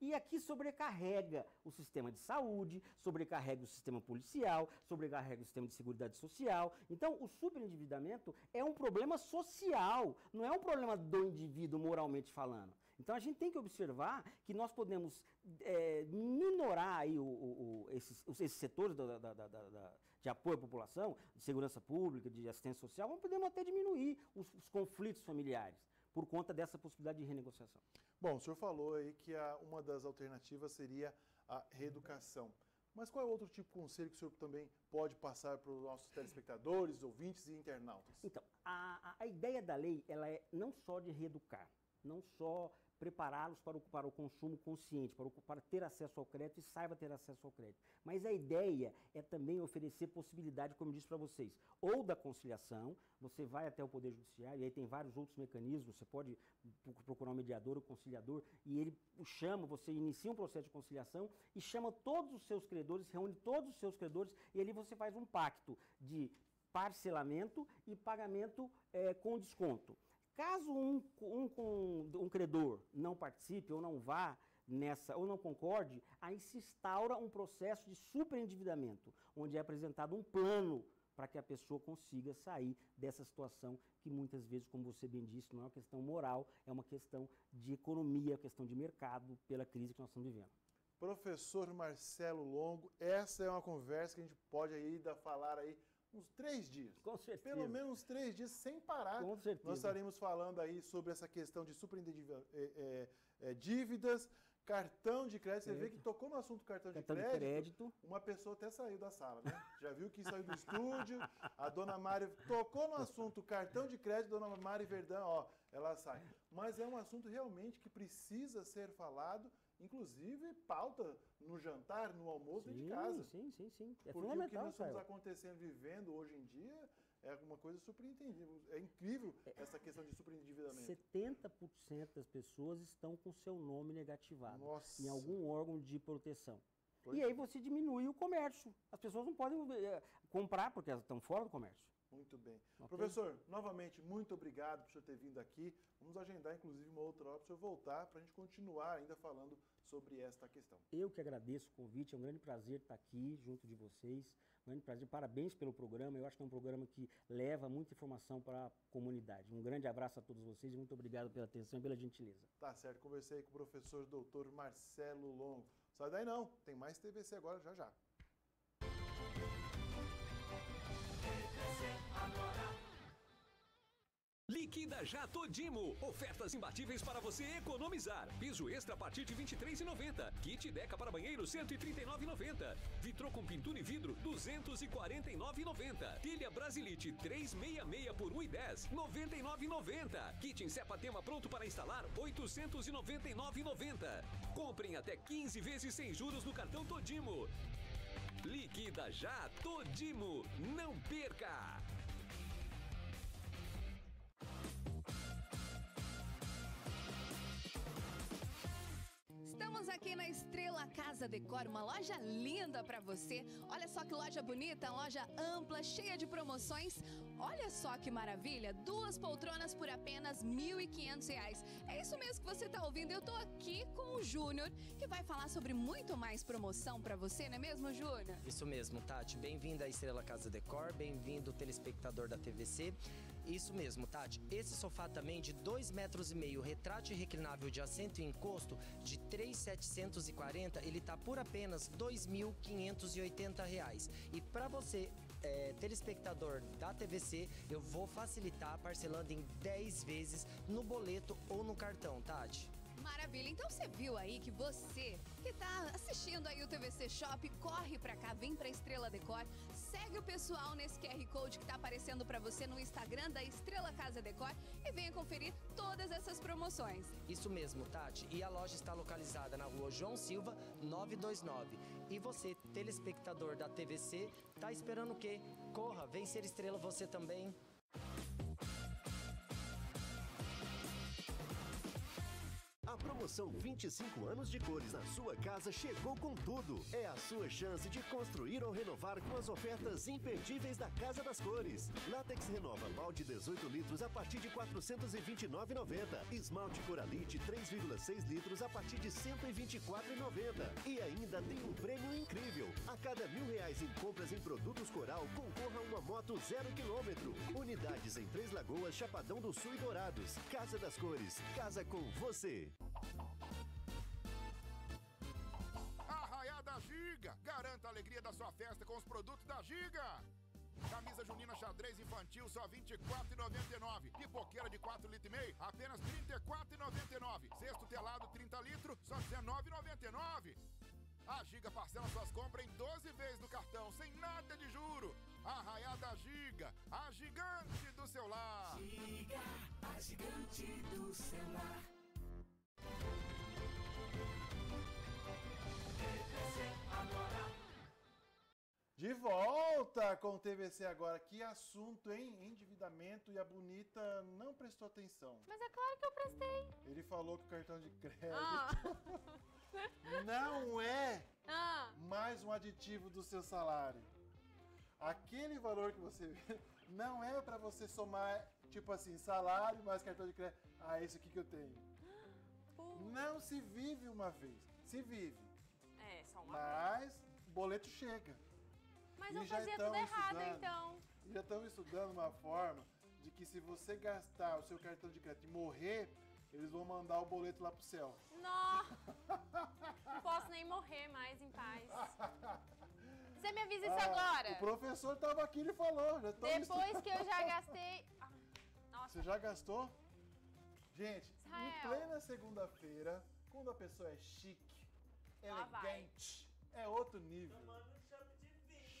E aqui sobrecarrega o sistema de saúde, sobrecarrega o sistema policial, sobrecarrega o sistema de seguridade social. Então, o superendividamento é um problema social, não é um problema do indivíduo moralmente falando. Então, a gente tem que observar que nós podemos é, minorar aí o, o, o, esses, esses, setores da, da, da, de apoio à população, de segurança pública, de assistência social, mas podemos até diminuir os, os conflitos familiares por conta dessa possibilidade de renegociação. Bom, o senhor falou aí que a, uma das alternativas seria a reeducação. Mas qual é outro tipo de conselho que o senhor também pode passar para os nossos telespectadores, ouvintes e internautas? Então, a, a ideia da lei ela é não só de reeducar, não só prepará-los para o, para o consumo consciente, para, o, para ter acesso ao crédito e saiba ter acesso ao crédito. Mas a ideia é também oferecer possibilidade, como eu disse para vocês, ou da conciliação, você vai até o Poder Judiciário, e aí tem vários outros mecanismos, você pode procurar um mediador ou conciliador, e ele chama, você inicia um processo de conciliação e chama todos os seus credores, reúne todos os seus credores, e ali você faz um pacto de parcelamento e pagamento é, com desconto. Caso um, um, um credor não participe ou não vá nessa ou não concorde, aí se instaura um processo de superendividamento, onde é apresentado um plano para que a pessoa consiga sair dessa situação que muitas vezes, como você bem disse, não é uma questão moral, é uma questão de economia, questão de mercado pela crise que nós estamos vivendo. Professor Marcelo Longo, essa é uma conversa que a gente pode aí falar aí uns três dias. Com certeza. Pelo menos três dias sem parar. Com certeza. Nós estaremos falando aí sobre essa questão de é, é, é, dívidas, cartão de crédito. Você vê que tocou no assunto cartão, cartão de, crédito, de, crédito, Uma pessoa até saiu da sala, né? Já viu que saiu do estúdio. A dona Mari tocou no assunto cartão de crédito, dona Mari Verdão, ó, ela sai. Mas é um assunto realmente que precisa ser falado inclusive pauta no jantar, no almoço sim, de casa. Sim, sim, sim. É Porque o que nós estamos acontecendo, vivendo hoje em dia é uma coisa surpreendente. É incrível é. essa questão de superendividamento. 70% das pessoas estão com seu nome negativado Nossa. em algum órgão de proteção. Pois e aí você diminui o comércio. As pessoas não podem é, comprar porque elas estão fora do comércio. Muito bem. Okay. Professor, novamente, muito obrigado por o senhor ter vindo aqui. Vamos agendar, inclusive, uma outra hora para o senhor voltar para a gente continuar ainda falando sobre esta questão. Eu que agradeço o convite, é um grande prazer estar aqui junto de vocês. Um grande prazer, parabéns pelo programa. Eu acho que é um programa que leva muita informação para a comunidade. Um grande abraço a todos vocês e muito obrigado pela atenção e pela gentileza. Tá certo, conversei com o professor doutor Marcelo Longo. Sai daí não, tem mais TVC agora já já. Liquida já Todimo. Ofertas imbatíveis para você economizar. Piso extra a partir de R$ 23,90. Kit Deca para banheiro R$ 139,90. Vitrô com pintura e vidro R$ 249,90. Telha Brasilite 366 por R$ 1,10. R$ 99,90. Kit Encepa Tema pronto para instalar R$ 899,90. Comprem até 15 vezes sem juros no cartão Todimo. Liquida já Todimo. Não perca! Estamos aqui na Estrela Casa Decor, uma loja linda para você. Olha só que loja bonita, loja ampla, cheia de promoções. Olha só que maravilha, duas poltronas por apenas R$ 1.500. É isso mesmo que você está ouvindo. Eu tô aqui com o Júnior, que vai falar sobre muito mais promoção para você, não é mesmo, Júnior? Isso mesmo, Tati. Bem-vindo à Estrela Casa Decor, bem-vindo telespectador da TVC. Isso mesmo, Tati. Esse sofá também de 2 metros e meio, retrátil e reclinável de assento e encosto de 3,740, ele tá por apenas 2.580 reais. E para você é, telespectador da TVC, eu vou facilitar parcelando em 10 vezes no boleto ou no cartão, Tati. Maravilha. Então você viu aí que você que tá assistindo aí o TVC Shop, corre pra cá, vem pra Estrela Decor, segue o pessoal nesse QR Code que tá aparecendo para você no Instagram da Estrela Casa Decor e venha conferir todas essas promoções. Isso mesmo, Tati. E a loja está localizada na rua João Silva, 929. E você, telespectador da TVC, tá esperando o quê? Corra, vem ser estrela você também. Promoção 25 anos de cores na sua casa chegou com tudo. É a sua chance de construir ou renovar com as ofertas imperdíveis da Casa das Cores. Látex Renova balde 18 litros a partir de 429,90. Esmalte Coralite 3,6 litros a partir de 124,90. E ainda tem um prêmio incrível. A cada mil reais em compras em produtos Coral, concorra a uma moto zero quilômetro. Unidades em Três Lagoas, Chapadão do Sul e Dourados. Casa das Cores. Casa com você. Arraiada Giga. Garanta a alegria da sua festa com os produtos da Giga. Camisa junina xadrez infantil só R$ 24,99. Pipoqueira de 4 litros apenas R$ 34,99. Cesto telado 30 litros, só R$ 19,99. A Giga parcela suas compras em 12 vezes no cartão, sem nada de juro. Arraiada Giga, a gigante do seu lar. Giga, a gigante do seu De volta com o TVC agora. Que assunto, hein? Endividamento e a bonita não prestou atenção. Mas é claro que eu prestei. Ele falou que o cartão de crédito Ah. não é Ah. mais um aditivo do seu salário. Aquele valor que você vê não é para você somar, tipo assim, salário mais cartão de crédito. Ah, esse aqui que eu tenho. Não se vive uma vez. Se vive. É, só uma vez. Mas o boleto chega. Mas E eu já fazia estão tudo errado, estudando. então. E Já estão estudando uma forma de que se você gastar o seu cartão de crédito e morrer, eles vão mandar o boleto lá pro céu. Não. Não posso nem morrer mais em paz. Você me avisa isso Ah, agora. O professor tava aqui e falou. Já Depois que eu já gastei. Ah, Nossa, Você já gastou? Gente, em Israel. plena segunda-feira, quando a pessoa é chique, elegante, é outro nível.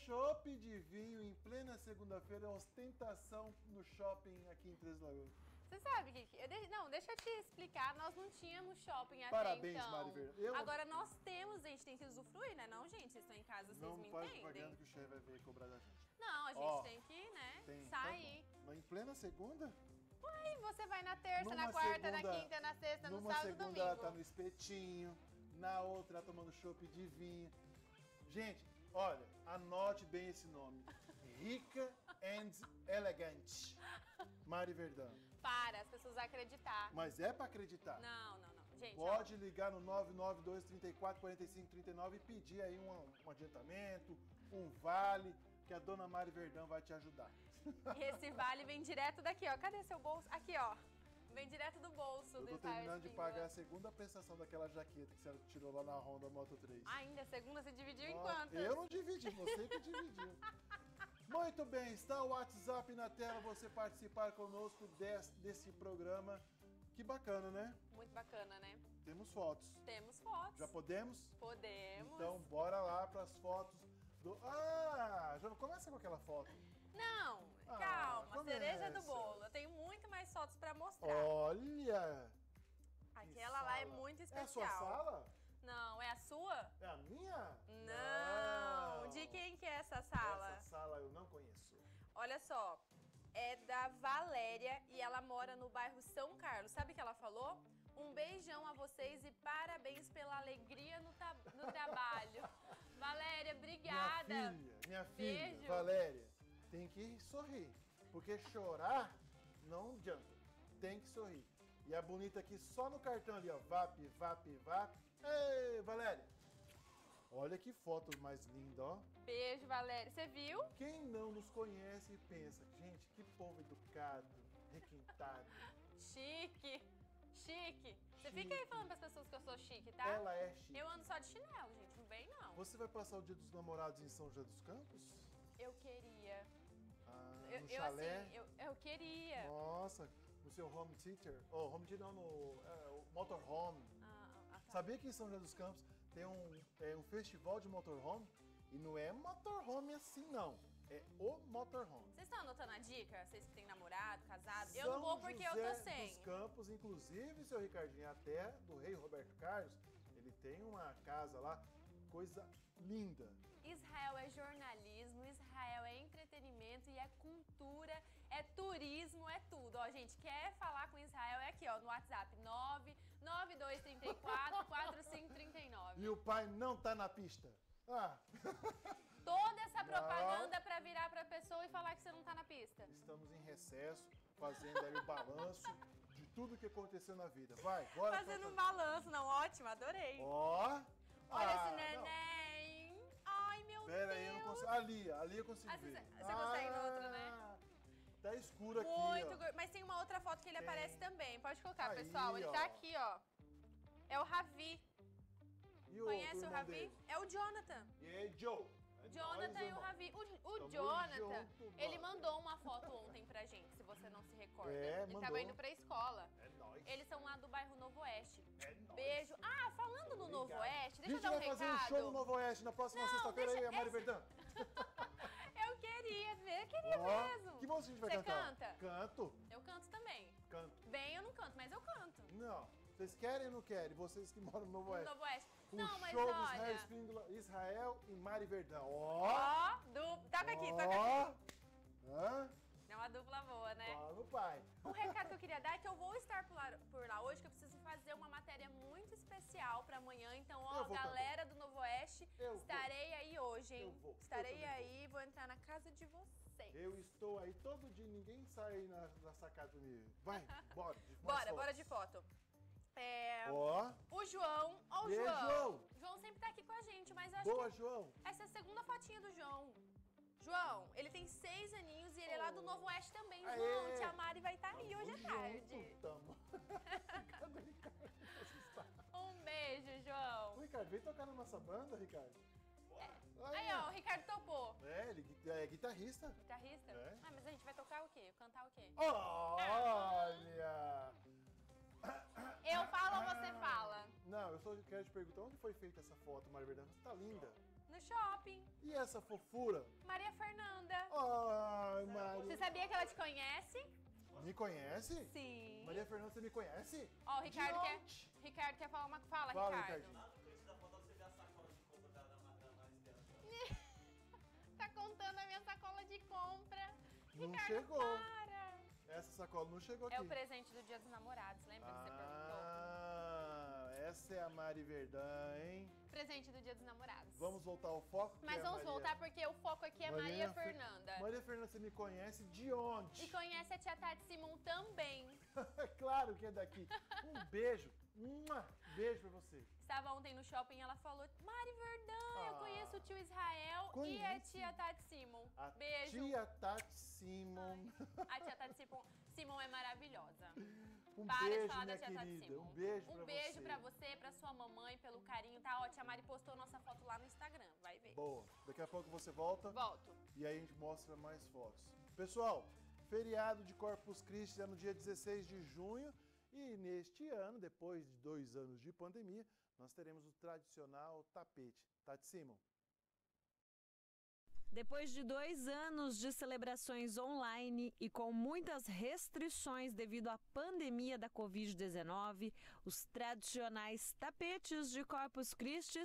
Chopp de vinho em plena segunda-feira é ostentação no shopping aqui em Três Lagoas. Você sabe, Kiki? de- Não, deixa eu te explicar. Nós não tínhamos shopping até Parabéns, então. Mari Verde. Eu- Agora nós temos, a gente tem que usufruir, né? Não, gente, vocês estão em casa, vocês Não me faz entendem. propaganda que o chefe vai vir cobrar da gente. Não, a gente Ó, tem que, né, Tem, tá sair. bom. Mas em plena segunda? Ué, você vai na terça, na Numa quarta, na segunda- quinta, na sexta, no sábado e segunda domingo. ela tá no espetinho, na outra ela tomando chopp de vinho. Gente, olha, anote bem esse nome. Rica and Elegante. Mari Verdão. Para, as pessoas acreditar. Mas é pra acreditar. Não, não, não. Gente, Pode ligar no 992 34 45 39 e pedir aí um, um adiantamento, um vale, que a dona Mari Verdão vai te ajudar. ó, esse vale vem direto daqui, ó. Cadê seu bolso? Aqui, ó. Vem direto do bolso Eu do Israel terminando de pagar a segunda prestação daquela jaqueta que você tirou lá na Honda Moto 3. Ainda, segunda, você dividiu em Ó, quantas? Eu não dividi, você que dividiu. Muito bem, está o WhatsApp na tela, você participar conosco des- desse programa. Que bacana, né? Muito bacana, né? Temos fotos. Temos fotos. Já podemos? Podemos. Então, bora lá para as fotos do. Ah! Já começa com aquela foto. Não, Ah, calma, cereja do começa. bolo. Eu tenho muito mais fotos pra mostrar. Olha! Aquela lá é muito É a especial. sua sala? Não, é a sua? É a minha? Não. Não. De quem que é essa sala? Essa sala eu não conheço. Olha só. É da Valéria e ela mora no bairro São Carlos. Sabe o que ela falou? Um beijão a vocês e parabéns pela alegria no, no trabalho. Valéria, obrigada. Minha filha, minha filha, Beijo. Valéria, tem que sorrir. Porque chorar não adianta. Tem que sorrir. E a bonita aqui só no cartão ali, ó. VAP, VAP, VAP. Ei, Valéria. Olha que foto mais linda, ó. Beijo, Valéria. Você viu? Quem não nos conhece pensa, gente, que povo educado, requintado. Chique. Chique. Você fica aí falando pras pessoas que eu sou chique, tá? Ela é chique. Eu ando só de chinelo, gente. Não vem, não. Você vai passar o dia dos namorados em São José dos Campos? Eu queria. Ah, Eu, no eu, chalé? assim, eu, eu queria. Nossa, no seu home theater. Oh, home theater não, no é, motorhome. Ah, ah, tá. Sabia que em São José dos Campos tem um, é, um festival de motorhome? E não é motorhome assim, não. É o motorhome. Vocês estão anotando a dica? Vocês que têm namorado, casado? Eu não vou São porque eu José tô sem. dos Campos, inclusive, seu Ricardinho, a terra do rei Roberto Carlos, ele tem uma casa lá, coisa linda. Israel é é entretenimento e é cultura, é turismo, é tudo. Ó, gente, quer falar com Israel é aqui, ó, no WhatsApp 99234 4539. E o pai não tá na pista. Ah, Toda essa propaganda pra virar pra pessoa e falar que você não tá na pista. estamos em recesso, fazendo aí o balanço de tudo que aconteceu na vida. Vai, bora. Fazendo um balanço, não, ótimo, adorei. Ó. Olha Ah, esse não. Pera aí, eu não consigo. Ali, ali eu consigo Ah, ver. você, você consegue no outro, né? Tá escuro aqui, Muito, ó. gor- mas tem uma outra foto que ele Tem. aparece também. Pode colocar, Aí, pessoal. Ele tá ó. aqui, ó. É o Ravi. E o Conhece o irmão Ravi? dele? É o Jonathan. E aí, Joe? É Jonathan nóis, e o. Ravi. O, o Jonathan, junto, ele mandou uma foto ontem pra gente, se você não se recorda. É, ele tava mandou. indo pra escola. É nóis. Eles são lá do bairro Novo Oeste. Beijo. Ah, falando no Novo. Oeste, A deixa eu gente dar um vai fazer um recado. show no Novo Oeste na próxima sexta-feira aí, a Mari Verdão. Eu queria ver, queria Ó, mesmo. Que música a gente vai Você cantar? canta? Canto. Eu canto também. Canto. Bem, eu não canto, mas eu canto. Não. Vocês querem ou não querem? Vocês que moram no Novo No Oeste. Novo Oeste. O não, mas show do olha. Israel Espíndola, Israel e Mari Verdão. Ó! Ó, du... toca aqui, toca Ó! aqui. Hã? Uma dupla boa, né? No pai. Um recado que eu queria dar é que eu vou estar por lá, por lá hoje, que eu preciso fazer uma matéria muito especial pra amanhã. Então, ó, Eu vou galera do Novo Oeste, Eu estarei aí hoje, hein? Eu vou. Eu Estarei também aí, vou entrar na casa de vocês. Eu estou aí todo dia, ninguém sai na, na sacada comigo. Vai, bora. Bora, fotos. bora de foto. É, Ó. O João, ó o Beijo, João. João. João sempre tá aqui com a gente, mas eu acho Boa, que João. essa é a segunda fotinha do João. João, ele tem seis aninhos e ele é lá do Novo Oeste também. Aê. João, tia Mari vai estar aí hoje à tarde. Tamo. Um beijo, João. Ricardo, vem tocar na nossa banda, Ricardo. Aí, ó, o Ricardo topou. É, ele é guitarrista. Guitarrista? É. Ah, mas a gente vai tocar o quê? Cantar o quê? Olha! Eu falo ou você fala? Não, eu só quero te perguntar onde foi feita essa foto, Maria Verdão? Você tá linda. No shopping. E essa fofura? Maria Fernanda. Ai, Maria. Você sabia que ela te conhece? Me conhece? Sim. Maria Fernanda, você me conhece? Ó, o Ricardo De quer, onde? Ricardo quer falar uma... Fala, Fala, Ricardo. Ricardinho. Tá contando a minha sacola de compra. Não Ricardo, chegou. para. Essa sacola não chegou aqui. É o presente do Dia dos Namorados, lembra que você perguntou? Essa é a Mari Verdão, hein? Presente do Dia dos Namorados. Vamos voltar ao foco? Mas é vamos Maria- voltar porque o foco aqui é Maria, Maria Fer- Fernanda. Maria Fernanda, você me conhece de onde? E conhece a tia Tati Simon também. claro que é daqui. Um beijo. Mua, beijo pra você. Estava ontem no shopping e ela falou: Mari Verdão, eu Ah. conheço o tio Israel e a tia Tati Simon. A Beijo. tia Tati Simon. A tia Tati Simon, Simon é maravilhosa. Um Para beijo, tia Tati querida. Simon. Um beijo Um pra beijo você. pra você, pra sua mamãe, pelo carinho, tá? Ó, a tia Mari postou nossa foto lá no Instagram, vai ver. Boa. Daqui a pouco você volta. Volto. E aí a gente mostra mais fotos. Pessoal, feriado de Corpus Christi é no dia 16 de junho. E neste ano, depois de dois anos de pandemia, nós teremos o tradicional tapete. Tati Simon. Depois de dois anos de celebrações online e com muitas restrições devido à pandemia da Covid-19, os tradicionais tapetes de Corpus Christi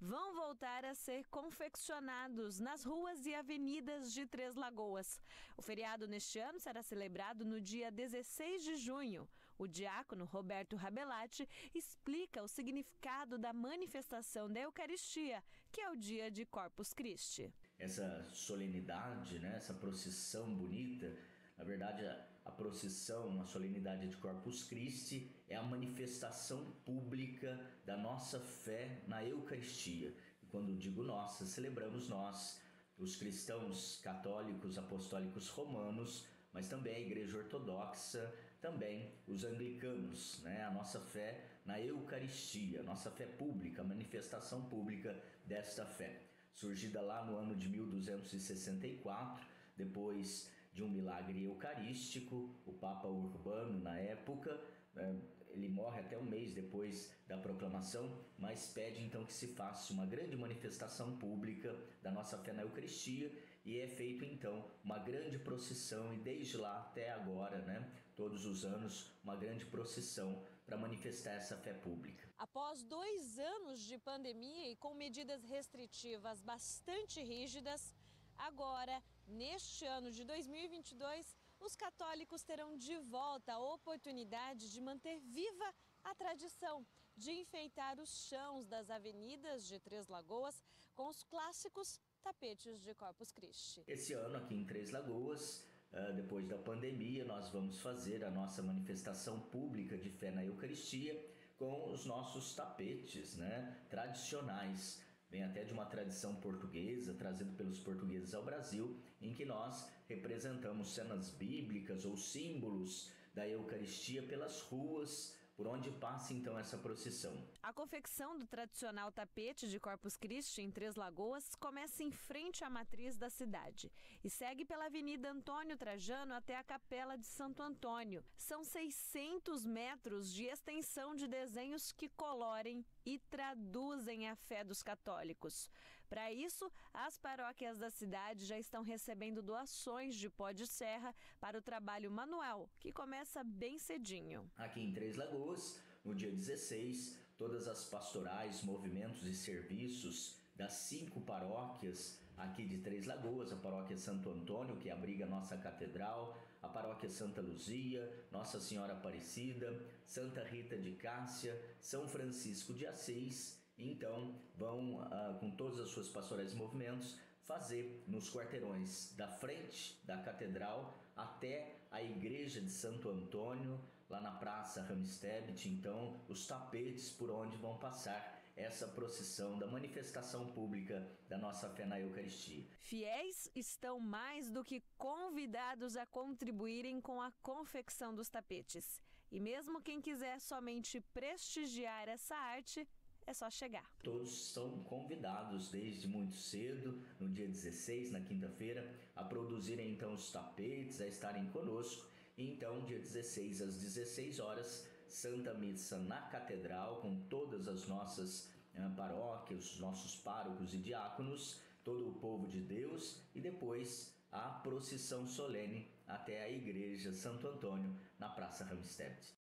vão voltar a ser confeccionados nas ruas e avenidas de Três Lagoas. O feriado neste ano será celebrado no dia 16 de junho. O diácono Roberto Rabelati explica o significado da manifestação da Eucaristia, que é o dia de Corpus Christi. Essa solenidade, né, essa procissão bonita, na verdade, a, procissão, a solenidade de Corpus Christi é a manifestação pública da nossa fé na Eucaristia. E quando digo nossa, celebramos nós, os cristãos católicos apostólicos romanos, mas também a Igreja Ortodoxa, também os anglicanos, né? a nossa fé na Eucaristia, a nossa fé pública, a manifestação pública desta fé. Surgida lá no ano de 1264, depois de um milagre eucarístico, o Papa Urbano, na época, né, ele morre até um mês depois da proclamação, mas pede então que se faça uma grande manifestação pública da nossa fé na Eucaristia e é feito então uma grande procissão e desde lá até agora, né, todos os anos, uma grande procissão para manifestar essa fé pública. Após dois anos de pandemia e com medidas restritivas bastante rígidas, agora, neste ano de 2022, os católicos terão de volta a oportunidade de manter viva a tradição de enfeitar os chãos das avenidas de Três Lagoas com os clássicos tapetes de Corpus Christi. Esse ano, aqui em Três Lagoas, depois da pandemia, nós vamos fazer a nossa manifestação pública de fé na Eucaristia com os nossos tapetes né, tradicionais. Vem até de uma tradição portuguesa, trazido pelos portugueses ao Brasil, em que nós representamos cenas bíblicas ou símbolos da Eucaristia pelas ruas por onde passa então essa procissão. A confecção do tradicional tapete de Corpus Christi em Três Lagoas começa em frente à matriz da cidade e segue pela Avenida Antônio Trajano até a Capela de Santo Antônio. São 600 metros de extensão de desenhos que colorem e traduzem a fé dos católicos. Para isso, as paróquias da cidade já estão recebendo doações de pó de serra para o trabalho manual, que começa bem cedinho. Aqui em Três Lagoas, no dia 16, todas as pastorais, movimentos e serviços das cinco paróquias aqui de Três Lagoas, a paróquia Santo Antônio, que abriga a nossa catedral, a paróquia Santa Luzia, Nossa Senhora Aparecida, Santa Rita de Cássia, São Francisco de Assis então, vão, uh, com todas as suas pastorais e movimentos, fazer nos quarteirões da frente da catedral até a igreja de Santo Antônio, lá na Praça Ramstebit, então, os tapetes por onde vão passar essa procissão da manifestação pública da nossa fé na Eucaristia. Fiéis estão mais do que convidados a contribuírem com a confecção dos tapetes. E mesmo quem quiser somente prestigiar essa arte, é só chegar. Todos estão convidados desde muito cedo, no dia 16, na quinta-feira, a produzirem então os tapetes, a estarem conosco. E então, dia 16 às 16 horas, Santa Missa na Catedral, com todas as nossas uh, paróquias, os nossos párocos e diáconos, todo o povo de Deus e depois a procissão solene até a Igreja Santo Antônio na Praça Ramstedt.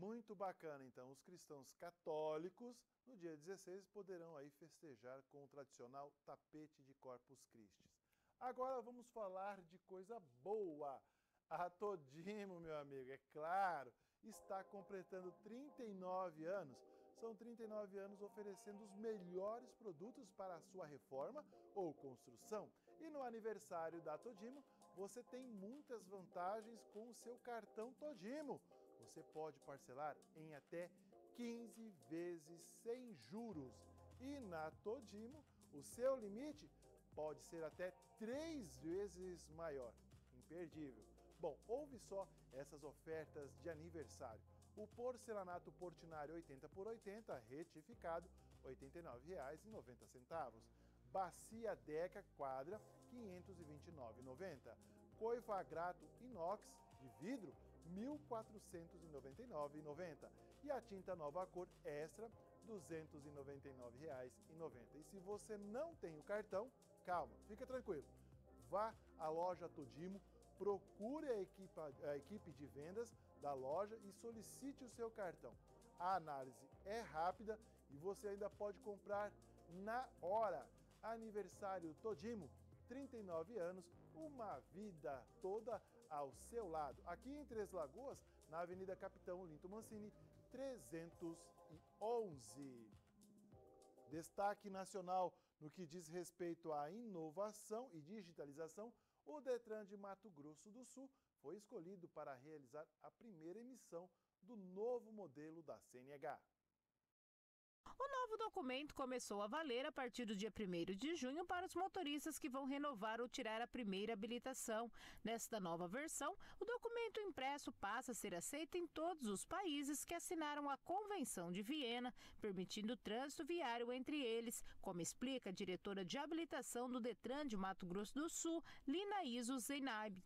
Muito bacana, então, os cristãos católicos no dia 16 poderão aí festejar com o tradicional tapete de Corpus Christi. Agora vamos falar de coisa boa. A Todimo, meu amigo, é claro, está completando 39 anos. São 39 anos oferecendo os melhores produtos para a sua reforma ou construção. E no aniversário da Todimo, você tem muitas vantagens com o seu cartão Todimo você pode parcelar em até 15 vezes sem juros. E na Todimo, o seu limite pode ser até três vezes maior. Imperdível. Bom, ouve só essas ofertas de aniversário. O porcelanato Portinari 80 por 80 retificado, R$ 89,90. Bacia Deca Quadra, R$ 529,90. Coifa Grato Inox de vidro, 1.499,90. E a tinta nova cor extra, R$ 299,90. E se você não tem o cartão, calma, fica tranquilo. Vá à loja Todimo, procure a equipe, a equipe de vendas da loja e solicite o seu cartão. A análise é rápida e você ainda pode comprar na hora. Aniversário Todimo, 39 anos, uma vida toda ao seu lado. Aqui em Três Lagoas na Avenida Capitão Linto Mancini, 311. Destaque nacional no que diz respeito à inovação e digitalização, o Detran de Mato Grosso do Sul foi escolhido para realizar a primeira emissão do novo modelo da CNH. O novo documento começou a valer a partir do dia 1 de junho para os motoristas que vão renovar ou tirar a primeira habilitação. Nesta nova versão, o documento impresso passa a ser aceito em todos os países que assinaram a Convenção de Viena, permitindo o trânsito viário entre eles, como explica a diretora de habilitação do Detran de Mato Grosso do Sul, Lina Iso Zeinaib.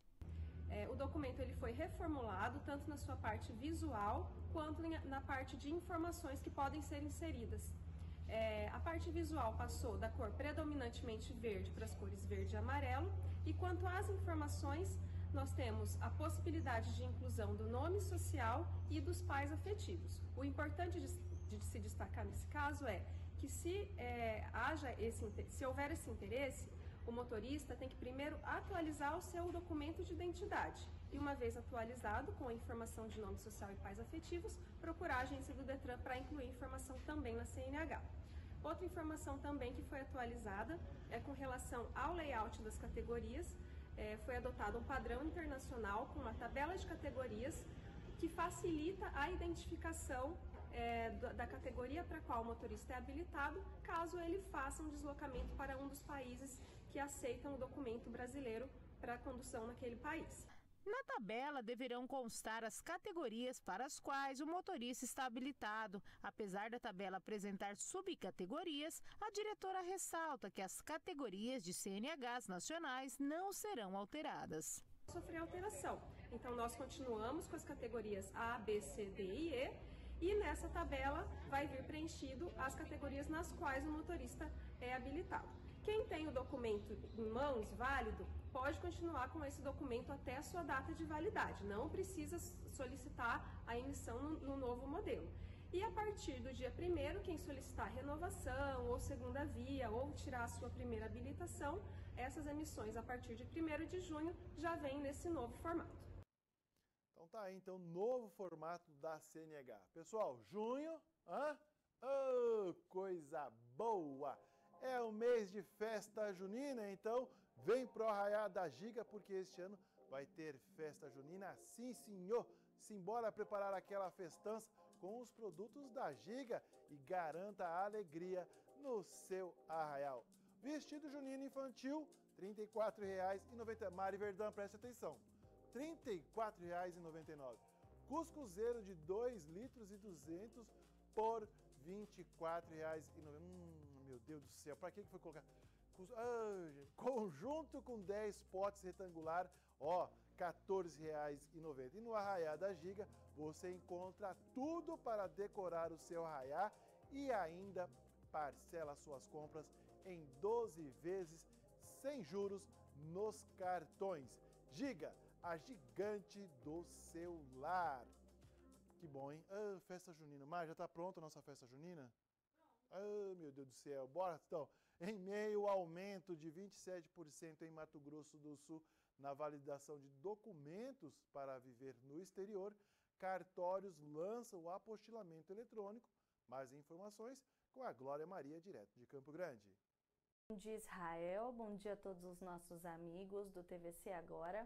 É, o documento ele foi reformulado tanto na sua parte visual quanto na parte de informações que podem ser inseridas. É, a parte visual passou da cor predominantemente verde para as cores verde e amarelo, e quanto às informações, nós temos a possibilidade de inclusão do nome social e dos pais afetivos. O importante de, de se destacar nesse caso é que se, é, haja esse, se houver esse interesse, o motorista tem que primeiro atualizar o seu documento de identidade e, uma vez atualizado com a informação de nome social e pais afetivos, procurar a agência do Detran para incluir informação também na CNH. Outra informação também que foi atualizada é com relação ao layout das categorias. É, foi adotado um padrão internacional com uma tabela de categorias que facilita a identificação é, da categoria para a qual o motorista é habilitado, caso ele faça um deslocamento para um dos países que aceitam o documento brasileiro para condução naquele país. Na tabela deverão constar as categorias para as quais o motorista está habilitado. Apesar da tabela apresentar subcategorias, a diretora ressalta que as categorias de CNHs nacionais não serão alteradas. Sofrer alteração. Então nós continuamos com as categorias A, B, C, D e E e nessa tabela vai vir preenchido as categorias nas quais o motorista é habilitado. Quem tem o documento em mãos válido pode continuar com esse documento até a sua data de validade, não precisa solicitar a emissão no, no novo modelo. E a partir do dia 1 quem solicitar renovação ou segunda via ou tirar a sua primeira habilitação, essas emissões a partir de 1 de junho já vêm nesse novo formato. Então tá aí, então, novo formato da CNH. Pessoal, junho, hã? Oh, coisa boa! É o mês de festa junina, então vem pro Arraiá da Giga, porque este ano vai ter festa junina, sim senhor. Simbora preparar aquela festança com os produtos da Giga e garanta a alegria no seu arraial. Vestido junino infantil, R$ 34,90. Mari Verdão, preste atenção. R$ 34,99. Cuscuzeiro de 2 litros e 200 por R$ 24,90. Hum, meu Deus do céu, para que foi colocar? Ah, conjunto com 10 potes retangular, ó, R$ 14,90. E no Arraiá da Giga você encontra tudo para decorar o seu arraiá e ainda parcela suas compras em 12 vezes sem juros nos cartões. Giga, a gigante do celular. Que bom, hein? Ah, festa junina. Mas já está pronta a nossa festa junina? Ah, meu Deus do céu. Bora, então. Em meio ao aumento de 27% em Mato Grosso do Sul na validação de documentos para viver no exterior, cartórios lançam o apostilamento eletrônico. Mais informações com a Glória Maria, direto de Campo Grande. Bom dia, Israel. Bom dia a todos os nossos amigos do TVC Agora.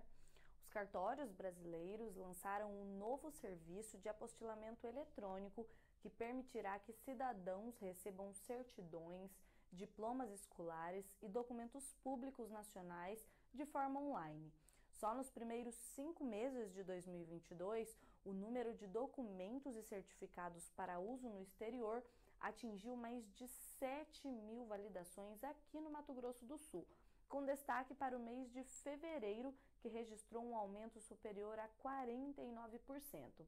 Os cartórios brasileiros lançaram um novo serviço de apostilamento eletrônico que permitirá que cidadãos recebam certidões, diplomas escolares e documentos públicos nacionais de forma online. Só nos primeiros cinco meses de 2022, o número de documentos e certificados para uso no exterior atingiu mais de 7 mil validações aqui no Mato Grosso do Sul, com destaque para o mês de fevereiro, que registrou um aumento superior a 49%.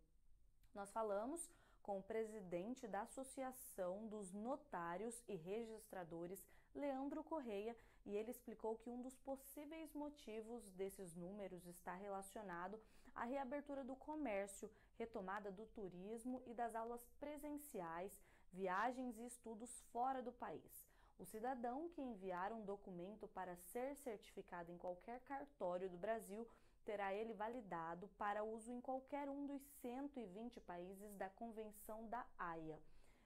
Nós falamos com o presidente da Associação dos Notários e Registradores, Leandro Correia, e ele explicou que um dos possíveis motivos desses números está relacionado à reabertura do comércio, retomada do turismo e das aulas presenciais, viagens e estudos fora do país. O cidadão que enviar um documento para ser certificado em qualquer cartório do Brasil terá ele validado para uso em qualquer um dos 120 países da Convenção da Haia.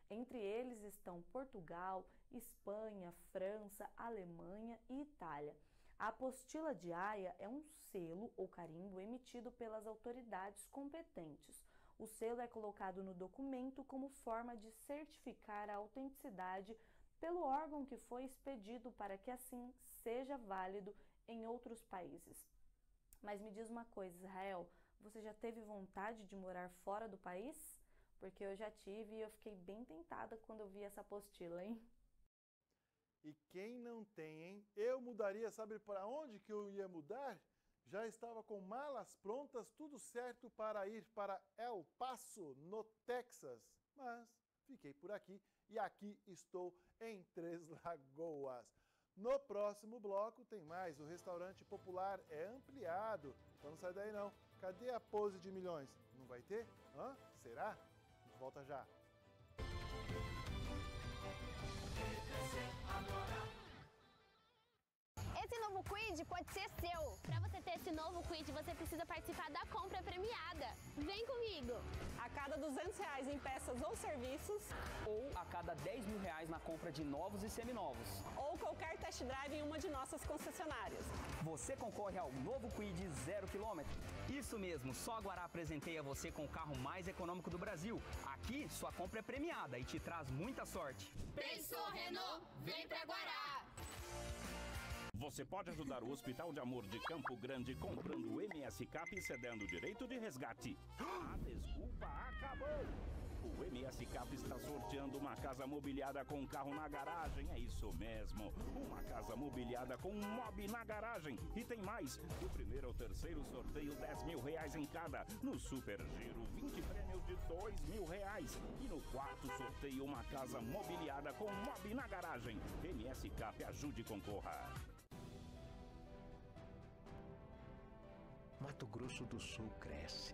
Entre eles estão Portugal, Espanha, França, Alemanha e Itália. A apostila de Haia é um selo ou carimbo emitido pelas autoridades competentes. O selo é colocado no documento como forma de certificar a autenticidade pelo órgão que foi expedido para que assim seja válido em outros países. Mas me diz uma coisa, Israel, você já teve vontade de morar fora do país? Porque eu já tive e eu fiquei bem tentada quando eu vi essa apostila, hein? E quem não tem, hein? Eu mudaria, sabe para onde que eu ia mudar? Já estava com malas prontas, tudo certo para ir para El Paso, no Texas. Mas fiquei por aqui e aqui estou em Três Lagoas. No próximo bloco tem mais. O restaurante popular é ampliado. Então não sai daí não. Cadê a pose de milhões? Não vai ter? Hã? Será? Volta já. Esse novo Quid pode ser seu. Para você ter esse novo Quid, você precisa participar da compra premiada. Vem comigo! A cada 200 reais em peças ou serviços, ou a cada 10 mil reais na compra de novos e seminovos, ou qualquer test drive em uma de nossas concessionárias. Você concorre ao novo Quid zero quilômetro. Isso mesmo, só agora apresentei a você com o carro mais econômico do Brasil. Aqui, sua compra é premiada e te traz muita sorte. Pensou, Renault? Vem pra Guará! Você pode ajudar o Hospital de Amor de Campo Grande comprando o MS Cap e cedendo o direito de resgate. A desculpa acabou! O MS Cap está sorteando uma casa mobiliada com carro na garagem. É isso mesmo. Uma casa mobiliada com um mob na garagem. E tem mais. Do primeiro ao terceiro sorteio, 10 mil reais em cada. No Super Giro, 20 prêmios de 2 mil reais. E no quarto sorteio, uma casa mobiliada com mob na garagem. MS Cap ajude e concorra. Mato Grosso do Sul cresce.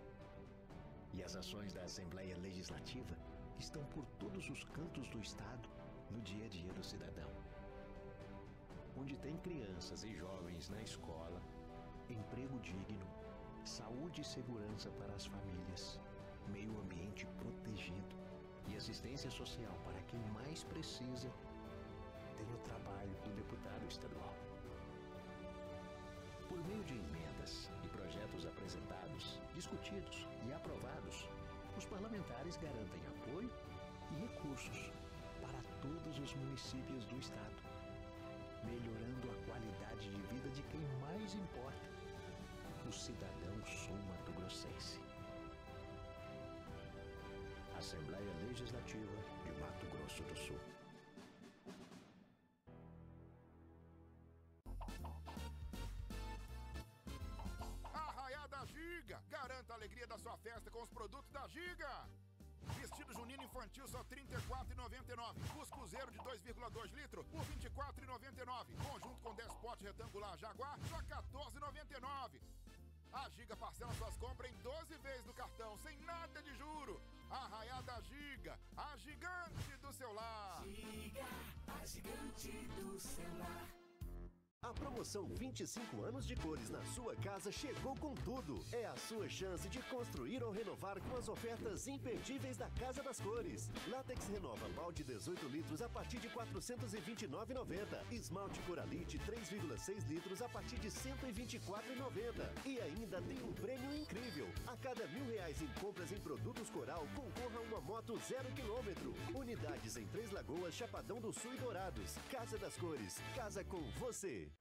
E as ações da Assembleia Legislativa estão por todos os cantos do Estado no dia a dia do cidadão. Onde tem crianças e jovens na escola, emprego digno, saúde e segurança para as famílias, meio ambiente protegido e assistência social para quem mais precisa, tem o trabalho do deputado estadual. Por meio de emendas projetos apresentados, discutidos e aprovados, os parlamentares garantem apoio e recursos para todos os municípios do estado, melhorando a qualidade de vida de quem mais importa, o cidadão sul-mato-grossense. Assembleia Legislativa de Mato Grosso do Sul. Infantil só R$ 34,99. Cusco zero de 2,2 litros por R$ 24,99. Conjunto com 10 potes retangular Jaguar só R$ 14,99. A Giga parcela suas compras em 12 vezes no cartão, sem nada de juro. Arraiá da Giga, a gigante do seu lar. Giga, a gigante do celular. A promoção 25 anos de cores na sua casa chegou com tudo. É a sua chance de construir ou renovar com as ofertas imperdíveis da Casa das Cores. Látex Renova balde 18 litros a partir de R$ 429,90. Esmalte Coralite 3,6 litros a partir de R$ 124,90. E ainda tem um prêmio incrível. A cada mil reais em compras em produtos Coral, concorra a uma moto zero quilômetro. Unidades em Três Lagoas, Chapadão do Sul e Dourados. Casa das Cores. Casa com você.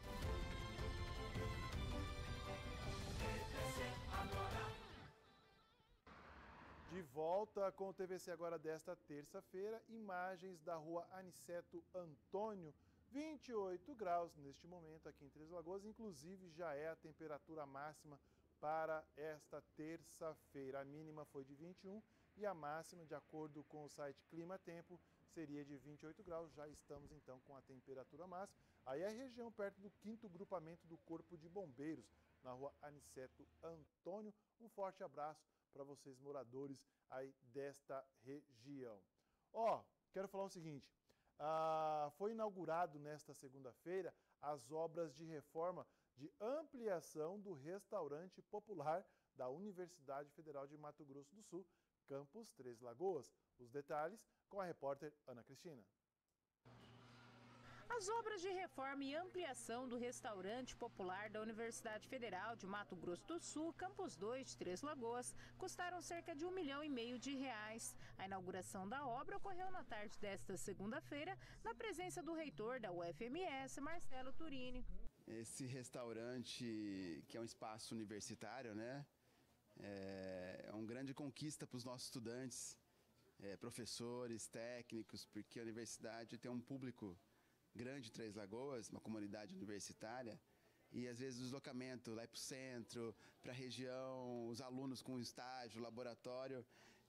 De volta com o TVC agora desta terça-feira, imagens da rua Aniceto Antônio, 28 graus neste momento aqui em Três Lagoas, inclusive já é a temperatura máxima para esta terça-feira. A mínima foi de 21 e a máxima, de acordo com o site Clima Tempo, seria de 28 graus. Já estamos então com a temperatura máxima. Aí é a região perto do quinto grupamento do Corpo de Bombeiros, na rua Aniceto Antônio. Um forte abraço para vocês moradores aí desta região. Ó, quero falar o seguinte, ah, foi inaugurado nesta segunda-feira as obras de reforma de ampliação do restaurante popular da Universidade Federal de Mato Grosso do Sul, Campus Três Lagoas. Os detalhes com a repórter Ana Cristina. As obras de reforma e ampliação do restaurante popular da Universidade Federal de Mato Grosso do Sul, Campus 2 de Três Lagoas, custaram cerca de um milhão e meio de reais. A inauguração da obra ocorreu na tarde desta segunda-feira, na presença do reitor da UFMS, Marcelo Turini. Esse restaurante, que é um espaço universitário, né? É, é uma grande conquista para os nossos estudantes, é, professores, técnicos, porque a universidade tem um público grande de Três Lagoas, uma comunidade universitária, e às vezes o deslocamento lá para o centro, para a região, os alunos com estágio, laboratório,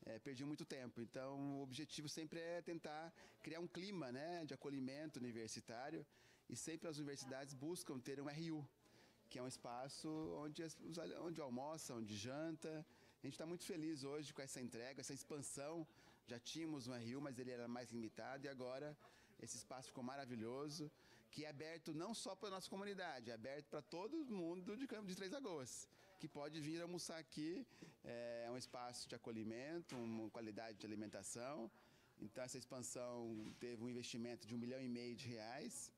é, perdiam muito tempo. Então, o objetivo sempre é tentar criar um clima né, de acolhimento universitário e sempre as universidades buscam ter um RU, que é um espaço onde, onde almoça, onde janta. A gente está muito feliz hoje com essa entrega, essa expansão. Já tínhamos um RU, mas ele era mais limitado e agora esse espaço ficou maravilhoso, que é aberto não só para a nossa comunidade, é aberto para todo mundo de Campo de Três Lagoas, que pode vir almoçar aqui. É um espaço de acolhimento, uma qualidade de alimentação. Então essa expansão teve um investimento de um milhão e meio de reais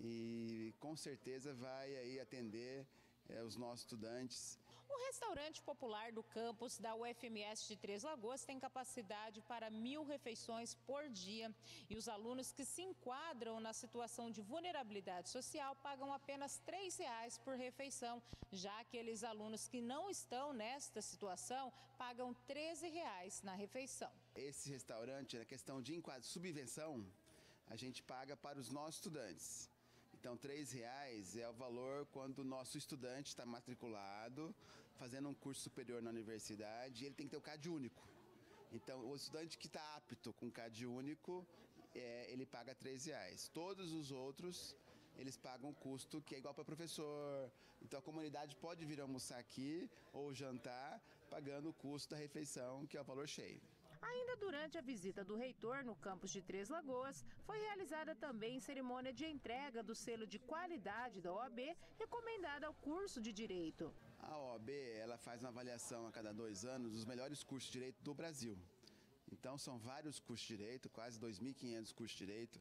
e com certeza vai aí atender é, os nossos estudantes o restaurante popular do campus da UFMS de Três Lagoas tem capacidade para mil refeições por dia. E os alunos que se enquadram na situação de vulnerabilidade social pagam apenas R$ reais por refeição. Já aqueles alunos que não estão nesta situação pagam R$ reais na refeição. Esse restaurante, na questão de subvenção, a gente paga para os nossos estudantes. Então, R$ reais é o valor quando o nosso estudante está matriculado, fazendo um curso superior na universidade, ele tem que ter o CAD único. Então, o estudante que está apto com CAD único, é, ele paga R$ reais. Todos os outros, eles pagam o custo que é igual para professor. Então, a comunidade pode vir almoçar aqui ou jantar, pagando o custo da refeição, que é o valor cheio. Ainda durante a visita do reitor no campus de Três Lagoas, foi realizada também cerimônia de entrega do selo de qualidade da OAB recomendada ao curso de Direito. A OAB ela faz uma avaliação a cada dois anos dos melhores cursos de Direito do Brasil. Então são vários cursos de Direito, quase 2.500 cursos de Direito,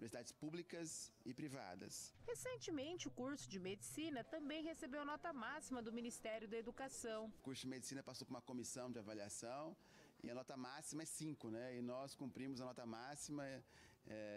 universidades públicas e privadas. Recentemente, o curso de medicina também recebeu nota máxima do Ministério da Educação. O curso de medicina passou por uma comissão de avaliação e a nota máxima é 5, né? E nós cumprimos a nota máxima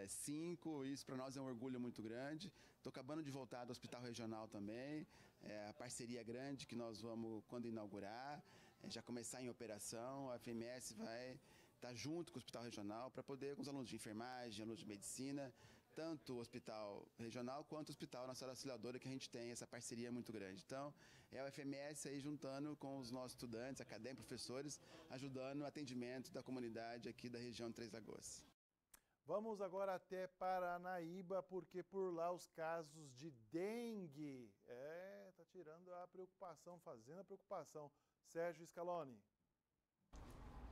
5, é, isso para nós é um orgulho muito grande. Estou acabando de voltar do Hospital Regional também, é, a parceria grande que nós vamos, quando inaugurar, é, já começar em operação, a FMS vai estar tá junto com o Hospital Regional para poder, com os alunos de enfermagem, alunos de medicina, tanto o hospital regional quanto o hospital Nossa Auxiliadora, que a gente tem essa parceria muito grande. Então, é o FMS aí juntando com os nossos estudantes, acadêmicos, professores, ajudando o atendimento da comunidade aqui da região de Três Lagoas. Vamos agora até Paranaíba, porque por lá os casos de dengue. É, tá tirando a preocupação, fazendo a preocupação. Sérgio Scaloni.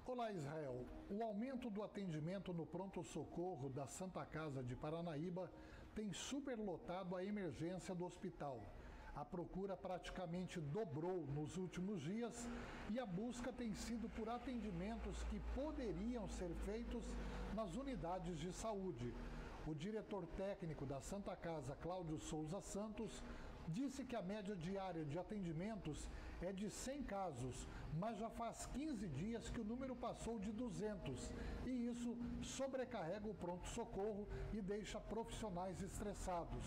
Olá, Israel. O aumento do atendimento no pronto-socorro da Santa Casa de Paranaíba tem superlotado a emergência do hospital. A procura praticamente dobrou nos últimos dias e a busca tem sido por atendimentos que poderiam ser feitos nas unidades de saúde. O diretor técnico da Santa Casa, Cláudio Souza Santos, disse que a média diária de atendimentos é de 100 casos, mas já faz 15 dias que o número passou de 200 e isso sobrecarrega o pronto-socorro e deixa profissionais estressados.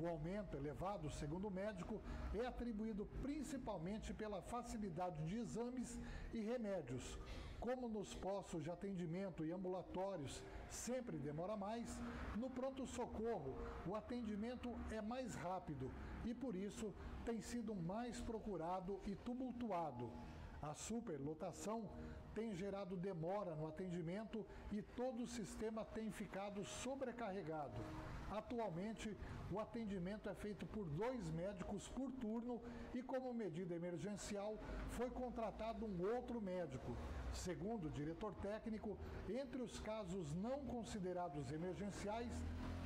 O aumento elevado, segundo o médico, é atribuído principalmente pela facilidade de exames e remédios. Como nos postos de atendimento e ambulatórios sempre demora mais, no pronto-socorro o atendimento é mais rápido e por isso tem sido mais procurado e tumultuado. A superlotação tem gerado demora no atendimento e todo o sistema tem ficado sobrecarregado. Atualmente, o atendimento é feito por dois médicos por turno e, como medida emergencial, foi contratado um outro médico. Segundo o diretor técnico, entre os casos não considerados emergenciais,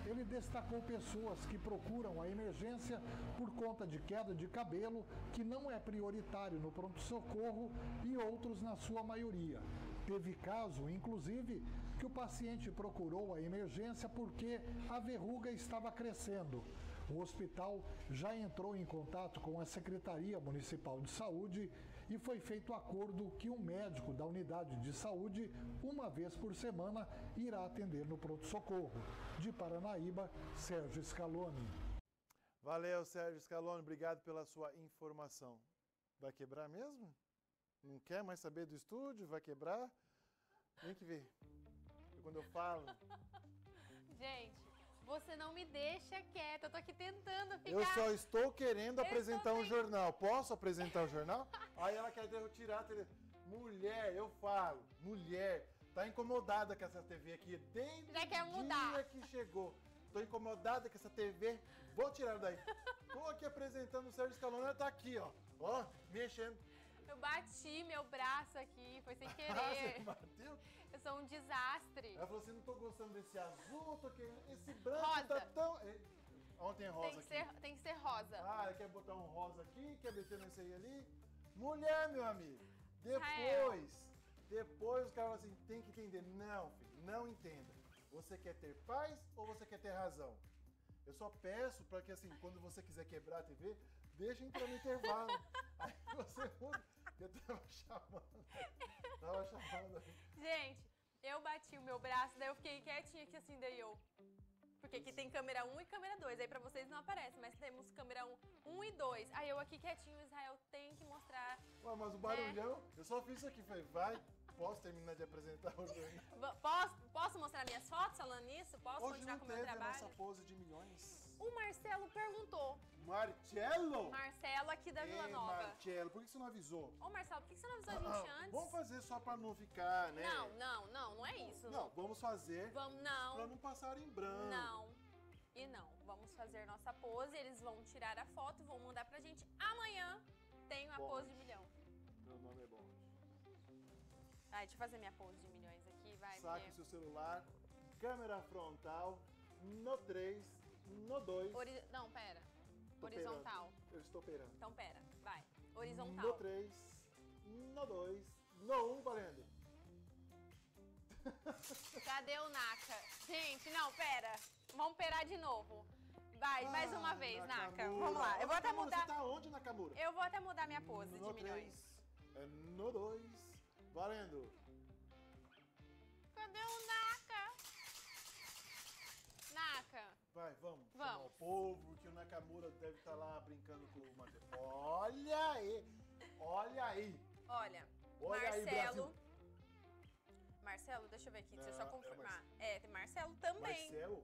ele destacou pessoas que procuram a emergência por conta de queda de cabelo, que não é prioritário no pronto-socorro, e outros na sua maioria. Teve caso, inclusive, que o paciente procurou a emergência porque a verruga estava crescendo. O hospital já entrou em contato com a Secretaria Municipal de Saúde e foi feito acordo que um médico da unidade de saúde, uma vez por semana, irá atender no pronto-socorro. De Paranaíba, Sérgio Scaloni. Valeu, Sérgio Scaloni, obrigado pela sua informação. Vai quebrar mesmo? Não quer mais saber do estúdio? Vai quebrar? Tem que ver. Quando eu falo. Gente, você não me deixa quieta. Eu tô aqui tentando ficar. Eu só estou querendo Eu apresentar um jornal. Posso apresentar o jornal? Aí ela quer tirar a TV. Mulher, eu falo, mulher, tá incomodada com essa TV aqui desde Já quer o mudar. dia que chegou. Tô incomodada com essa TV, vou tirar daí. Tô aqui apresentando o Sérgio Scaloni, ela tá aqui, ó. Ó, mexendo. Eu bati meu braço aqui, foi sem Você querer. bateu? Eu sou um desastre. Ela falou assim, não tô gostando desse azul, tô querendo... Esse branco Rosa. tá tão... Ei, Ontem é rosa Tem que, aqui. ser, tem que ser rosa. Ah, ela quer botar um rosa aqui, quer meter nesse aí ali. Mulher, meu amigo. Depois, depois os caras falam assim, tem que entender. Não, filho, não entenda. Você quer ter paz ou você quer ter razão? Eu só peço para que assim, quando você quiser quebrar a TV, deixa entrar no intervalo. Aí você muda. Eu tava chamando. Tava chamando. Gente, eu bati o meu braço, daí eu fiquei quietinha aqui assim, daí eu. Porque aqui tem câmera 1 e câmera 2. Aí pra vocês não aparece, mas temos câmera 1, 1 e 2. Aí eu aqui quietinho, o Israel tem que mostrar. Ué, mas o barulhão, eu só fiz isso aqui. Falei, vai, posso terminar de apresentar o? Va- Posso, posso mostrar minhas fotos falando nisso? Posso Hoje continuar não com o meu teve a trabalho? nossa pose de milhões. O Marcelo perguntou. Marcelo? Marcelo aqui da Vila Ei, Nova. Marcelo, por que você não avisou? Ô Marcelo, por que você não avisou a Ah, gente antes? Vamos fazer só pra não ficar, né? Não, não, não, não é isso. Não, vamos fazer Vamos, não. pra não passar em branco. Não. E não. Vamos fazer nossa pose, eles vão tirar a foto vão mandar pra gente. Amanhã tem uma Bom. pose de milhão. Meu nome é bom. Ai, deixa eu fazer minha pose de milhões aqui, vai. Saque porque- seu celular, câmera frontal, no 3, no 2. Ori- Não, pera. Horizontal. Eu estou operando. Então, pera. Vai. Horizontal. No 3, no 2, no 1, valendo. Cadê o Naka? Gente, não, pera. Vamos perar de novo. Vai, mais uma Ah, vez, Naka. Nakamura. Vamos lá. Eu vou até Nakamura, mudar. Você tá onde, Nakamura? Eu vou até mudar minha pose No de milhões. 3, é no 2, valendo. Cadê o Naka? Naka. Vai, vamos. Vamos. Chamar o povo, que o Nakamura deve estar lá brincando com o Marcelo. Olha aí! Olha aí! Olha, Olha aí, Marcelo. Brasil. Marcelo, deixa eu ver aqui, deixa eu só é o confirmar. É, tem Marcelo também. Marcelo?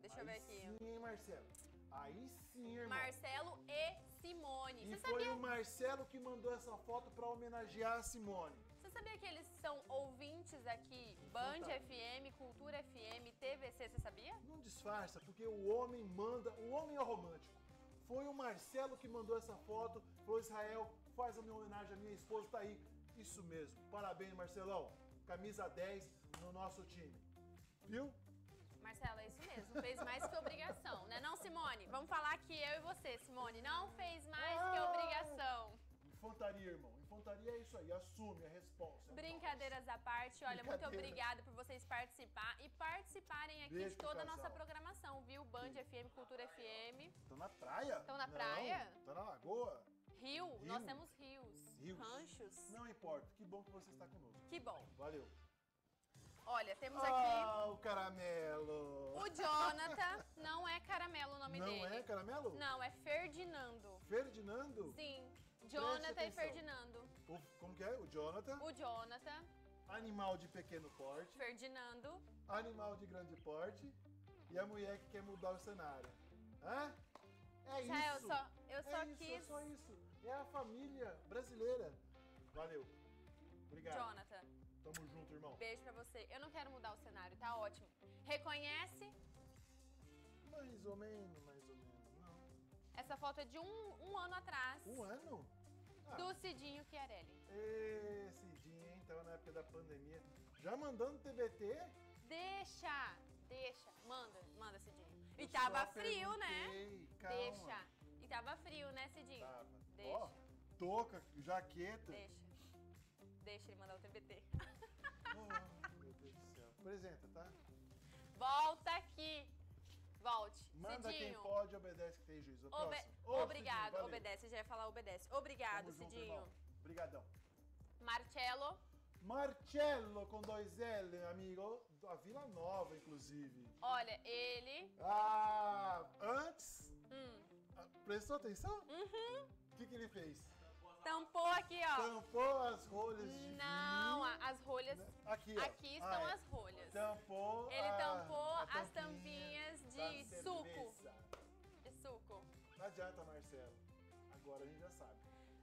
Deixa eu ver Aí aqui. Sim, hein, Marcelo? Aí sim, irmão. Marcelo e Simone. E Você foi sabia, o Marcelo que mandou essa foto pra homenagear a Simone. Você sabia que eles são ouvintes aqui? Band Fantástico. FM, Cultura FM, TVC, você sabia? Não disfarça, porque o homem manda, o homem é romântico. Foi o Marcelo que mandou essa foto, falou Israel, faz a minha homenagem à minha esposa, tá aí. Isso mesmo. Parabéns, Marcelão. Camisa 10 no nosso time. Viu? Marcelo, é isso mesmo. Fez mais que obrigação, né? Não, Simone? Vamos falar que eu e você, Simone, não fez mais que obrigação. Infantaria, irmão. Infantaria é isso aí, assume a resposta. Brincadeiras à parte, olha, muito obrigada por vocês participar e participarem aqui Beijo de toda a nossa programação, viu? Band FM, Cultura FM. Estão na praia? Estão na Não, praia? Estão na lagoa? Rio, Rio. nós temos rios, Rios. ranchos. Não importa, que bom que você está conosco. Que bom. Valeu. Olha, temos aqui Ah, o caramelo. o Jonathan, não é Caramelo o nome Não dele. é caramelo? Não, é Ferdinando. Ferdinando? Sim, Jonathan e atenção. Ferdinando. O- como que é? O Jonathan? O Jonathan, Animal de pequeno porte. Ferdinando. Animal de grande porte. E a mulher que quer mudar o cenário. Hã? É isso. só- eu só é isso, quis- É só isso. É a família brasileira. Valeu. Obrigado. Jonathan, Tamo junto, irmão. beijo pra você. Eu não quero mudar o cenário, tá ótimo. Reconhece? Mais ou menos, mais ou menos. Não. Essa foto é de um, um ano atrás. Um ano? Do Cidinho Chiarelli. Esse dia, hein? Tava na época da pandemia. Já mandando TBT? Deixa, deixa. Manda, manda, Cidinho. E Eu tava só frio, né? perguntei, calma. Deixa. E tava frio, né, Cidinho? Tava. Deixa. Ó, touca, jaqueta. Deixa. Deixa ele mandar o TBT. Oh, meu Deus do céu. Apresenta, tá? Volta aqui. Volte. Manda quem Cidinho. pode, obedece que tem juízo. Obe-. Ô, Obrigado, Cidinho, obedece. Já ia falar obedece. Obrigado, Tamo junto, Cidinho. irmão. Obrigadão. Marcello. Marcello com dois L, amigo. Da Vila Nova, inclusive. Olha, ele. Ah, antes. Hum. ah, Prestou atenção? Uhum. O que, que ele fez? Tampou aqui, ó. Tampou as rolhas de Não, vinho. as rolhas. Aqui, ó. Aqui estão é. as rolhas. Tampou. Ele a- tampou a as tampinha tampinhas da de suco. cerveja. De suco. Não adianta, Marcelo. Agora a gente já sabe.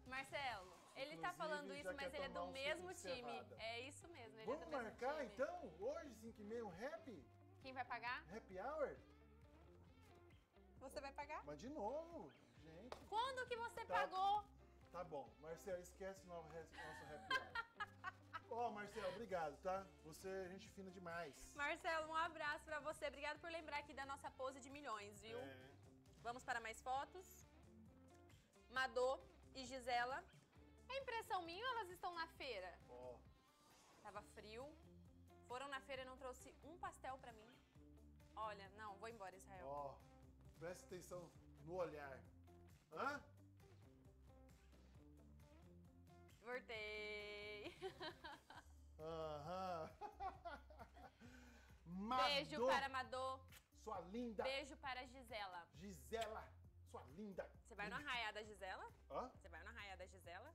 Marcelo, ele tá Inclusive, falando já isso, mas quer ele é do mesmo de time. cevada. É isso mesmo, ele Vamos é do mesmo marcar time. então? Hoje, 5 e meia, um happy? Quem vai pagar? Happy hour? Você vai pagar? Mas de novo, gente. Quando que você Tá. pagou? Tá bom. Marcelo, esquece o nosso happy hour. Ó, Marcelo, obrigado, tá? Você é gente fina demais. Marcelo, um abraço pra você. Obrigado por lembrar aqui da nossa pose de milhões, viu? É. Vamos para mais fotos. Madô e Gisela. É impressão minha ou elas estão na feira? Ó. Tava frio. Foram na feira e não trouxe um pastel pra mim. Olha, não, vou embora, Israel. Ó, presta atenção no olhar. Hã? Voltei. Aham. Beijo Madô, para Madô. Sua linda. Beijo para Gisela. Gisela, sua linda. Você vai no arraiá da Gisela? Hã? Você vai no arraiá da Gisela?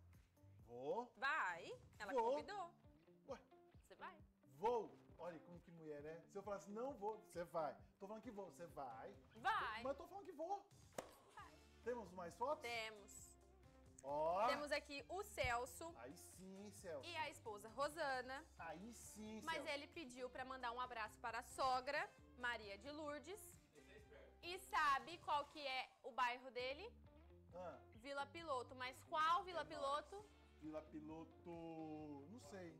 Vou, Vai. Ela Vou. convidou. Ué. Você vai? vou. Olha como que mulher, né? Se eu falar assim, não vou, você vai. Tô falando que vou, você vai. Vai. Mas tô falando que vou. Temos mais fotos? Temos. Ó. Temos aqui o Celso Aí sim, hein, Celso. e a esposa Rosana. Aí sim, Mas Celso. ele pediu pra mandar um abraço para a sogra, Maria de Lourdes. E sabe qual que é o bairro dele? Ah, Vila Piloto. Mas qual Vila Piloto? Vila Piloto. Não sei.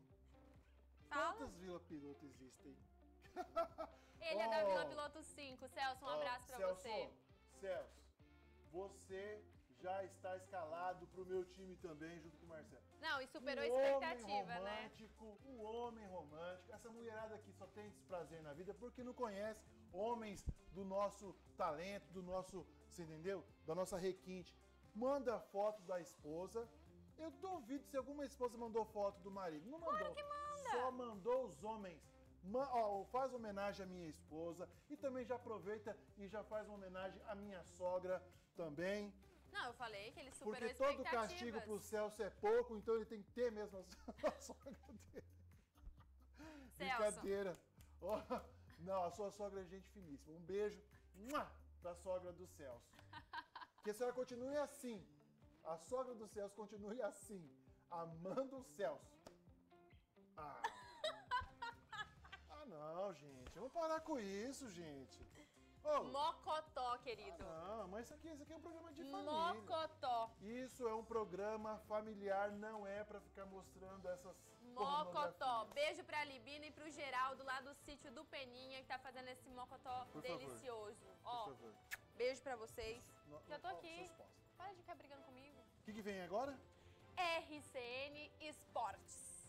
Fala. Quantas Vila Piloto existem? Ele é da. Vila Piloto 5. Celso, um Ó, abraço pra Celso, você. Celso, você já está escalado pro meu time também, junto com o Marcelo. Não, e superou a expectativa, homem né? romântico, um homem romântico. Essa mulherada aqui só tem desprazer na vida porque não conhece homens do nosso talento, do nosso, você entendeu? Da nossa requinte. Manda foto da esposa. Eu duvido se alguma esposa mandou foto do marido. Não mandou. que manda. Só mandou os homens. Ma- ó, faz homenagem à minha esposa e também já aproveita e já faz uma homenagem à minha sogra também. Não, eu falei que ele superou Porque todo castigo pro Celso é pouco, então ele tem que ter mesmo a sogra dele. Celso. Brincadeira. Ó, não, a sua sogra é gente finíssima. Um beijo mua, pra sogra do Celso. Que a senhora continue assim. A sogra do Celso continue assim, amando o Celso. Ah. Ah, não, gente. Vamos parar com isso, gente. Ô, Mocotó, querido. não, mas isso aqui, isso aqui é um programa de família. Mocotó. Isso é um programa familiar, não é pra ficar mostrando essas Mocotó. Beijo pra Libina e pro Geraldo lá do sítio do Peninha que tá fazendo esse mocotó Por favor. delicioso. Por Ó, favor. beijo pra vocês. No- Já tô aqui. Para de ficar brigando comigo. O que, que vem agora? RCN Esportes.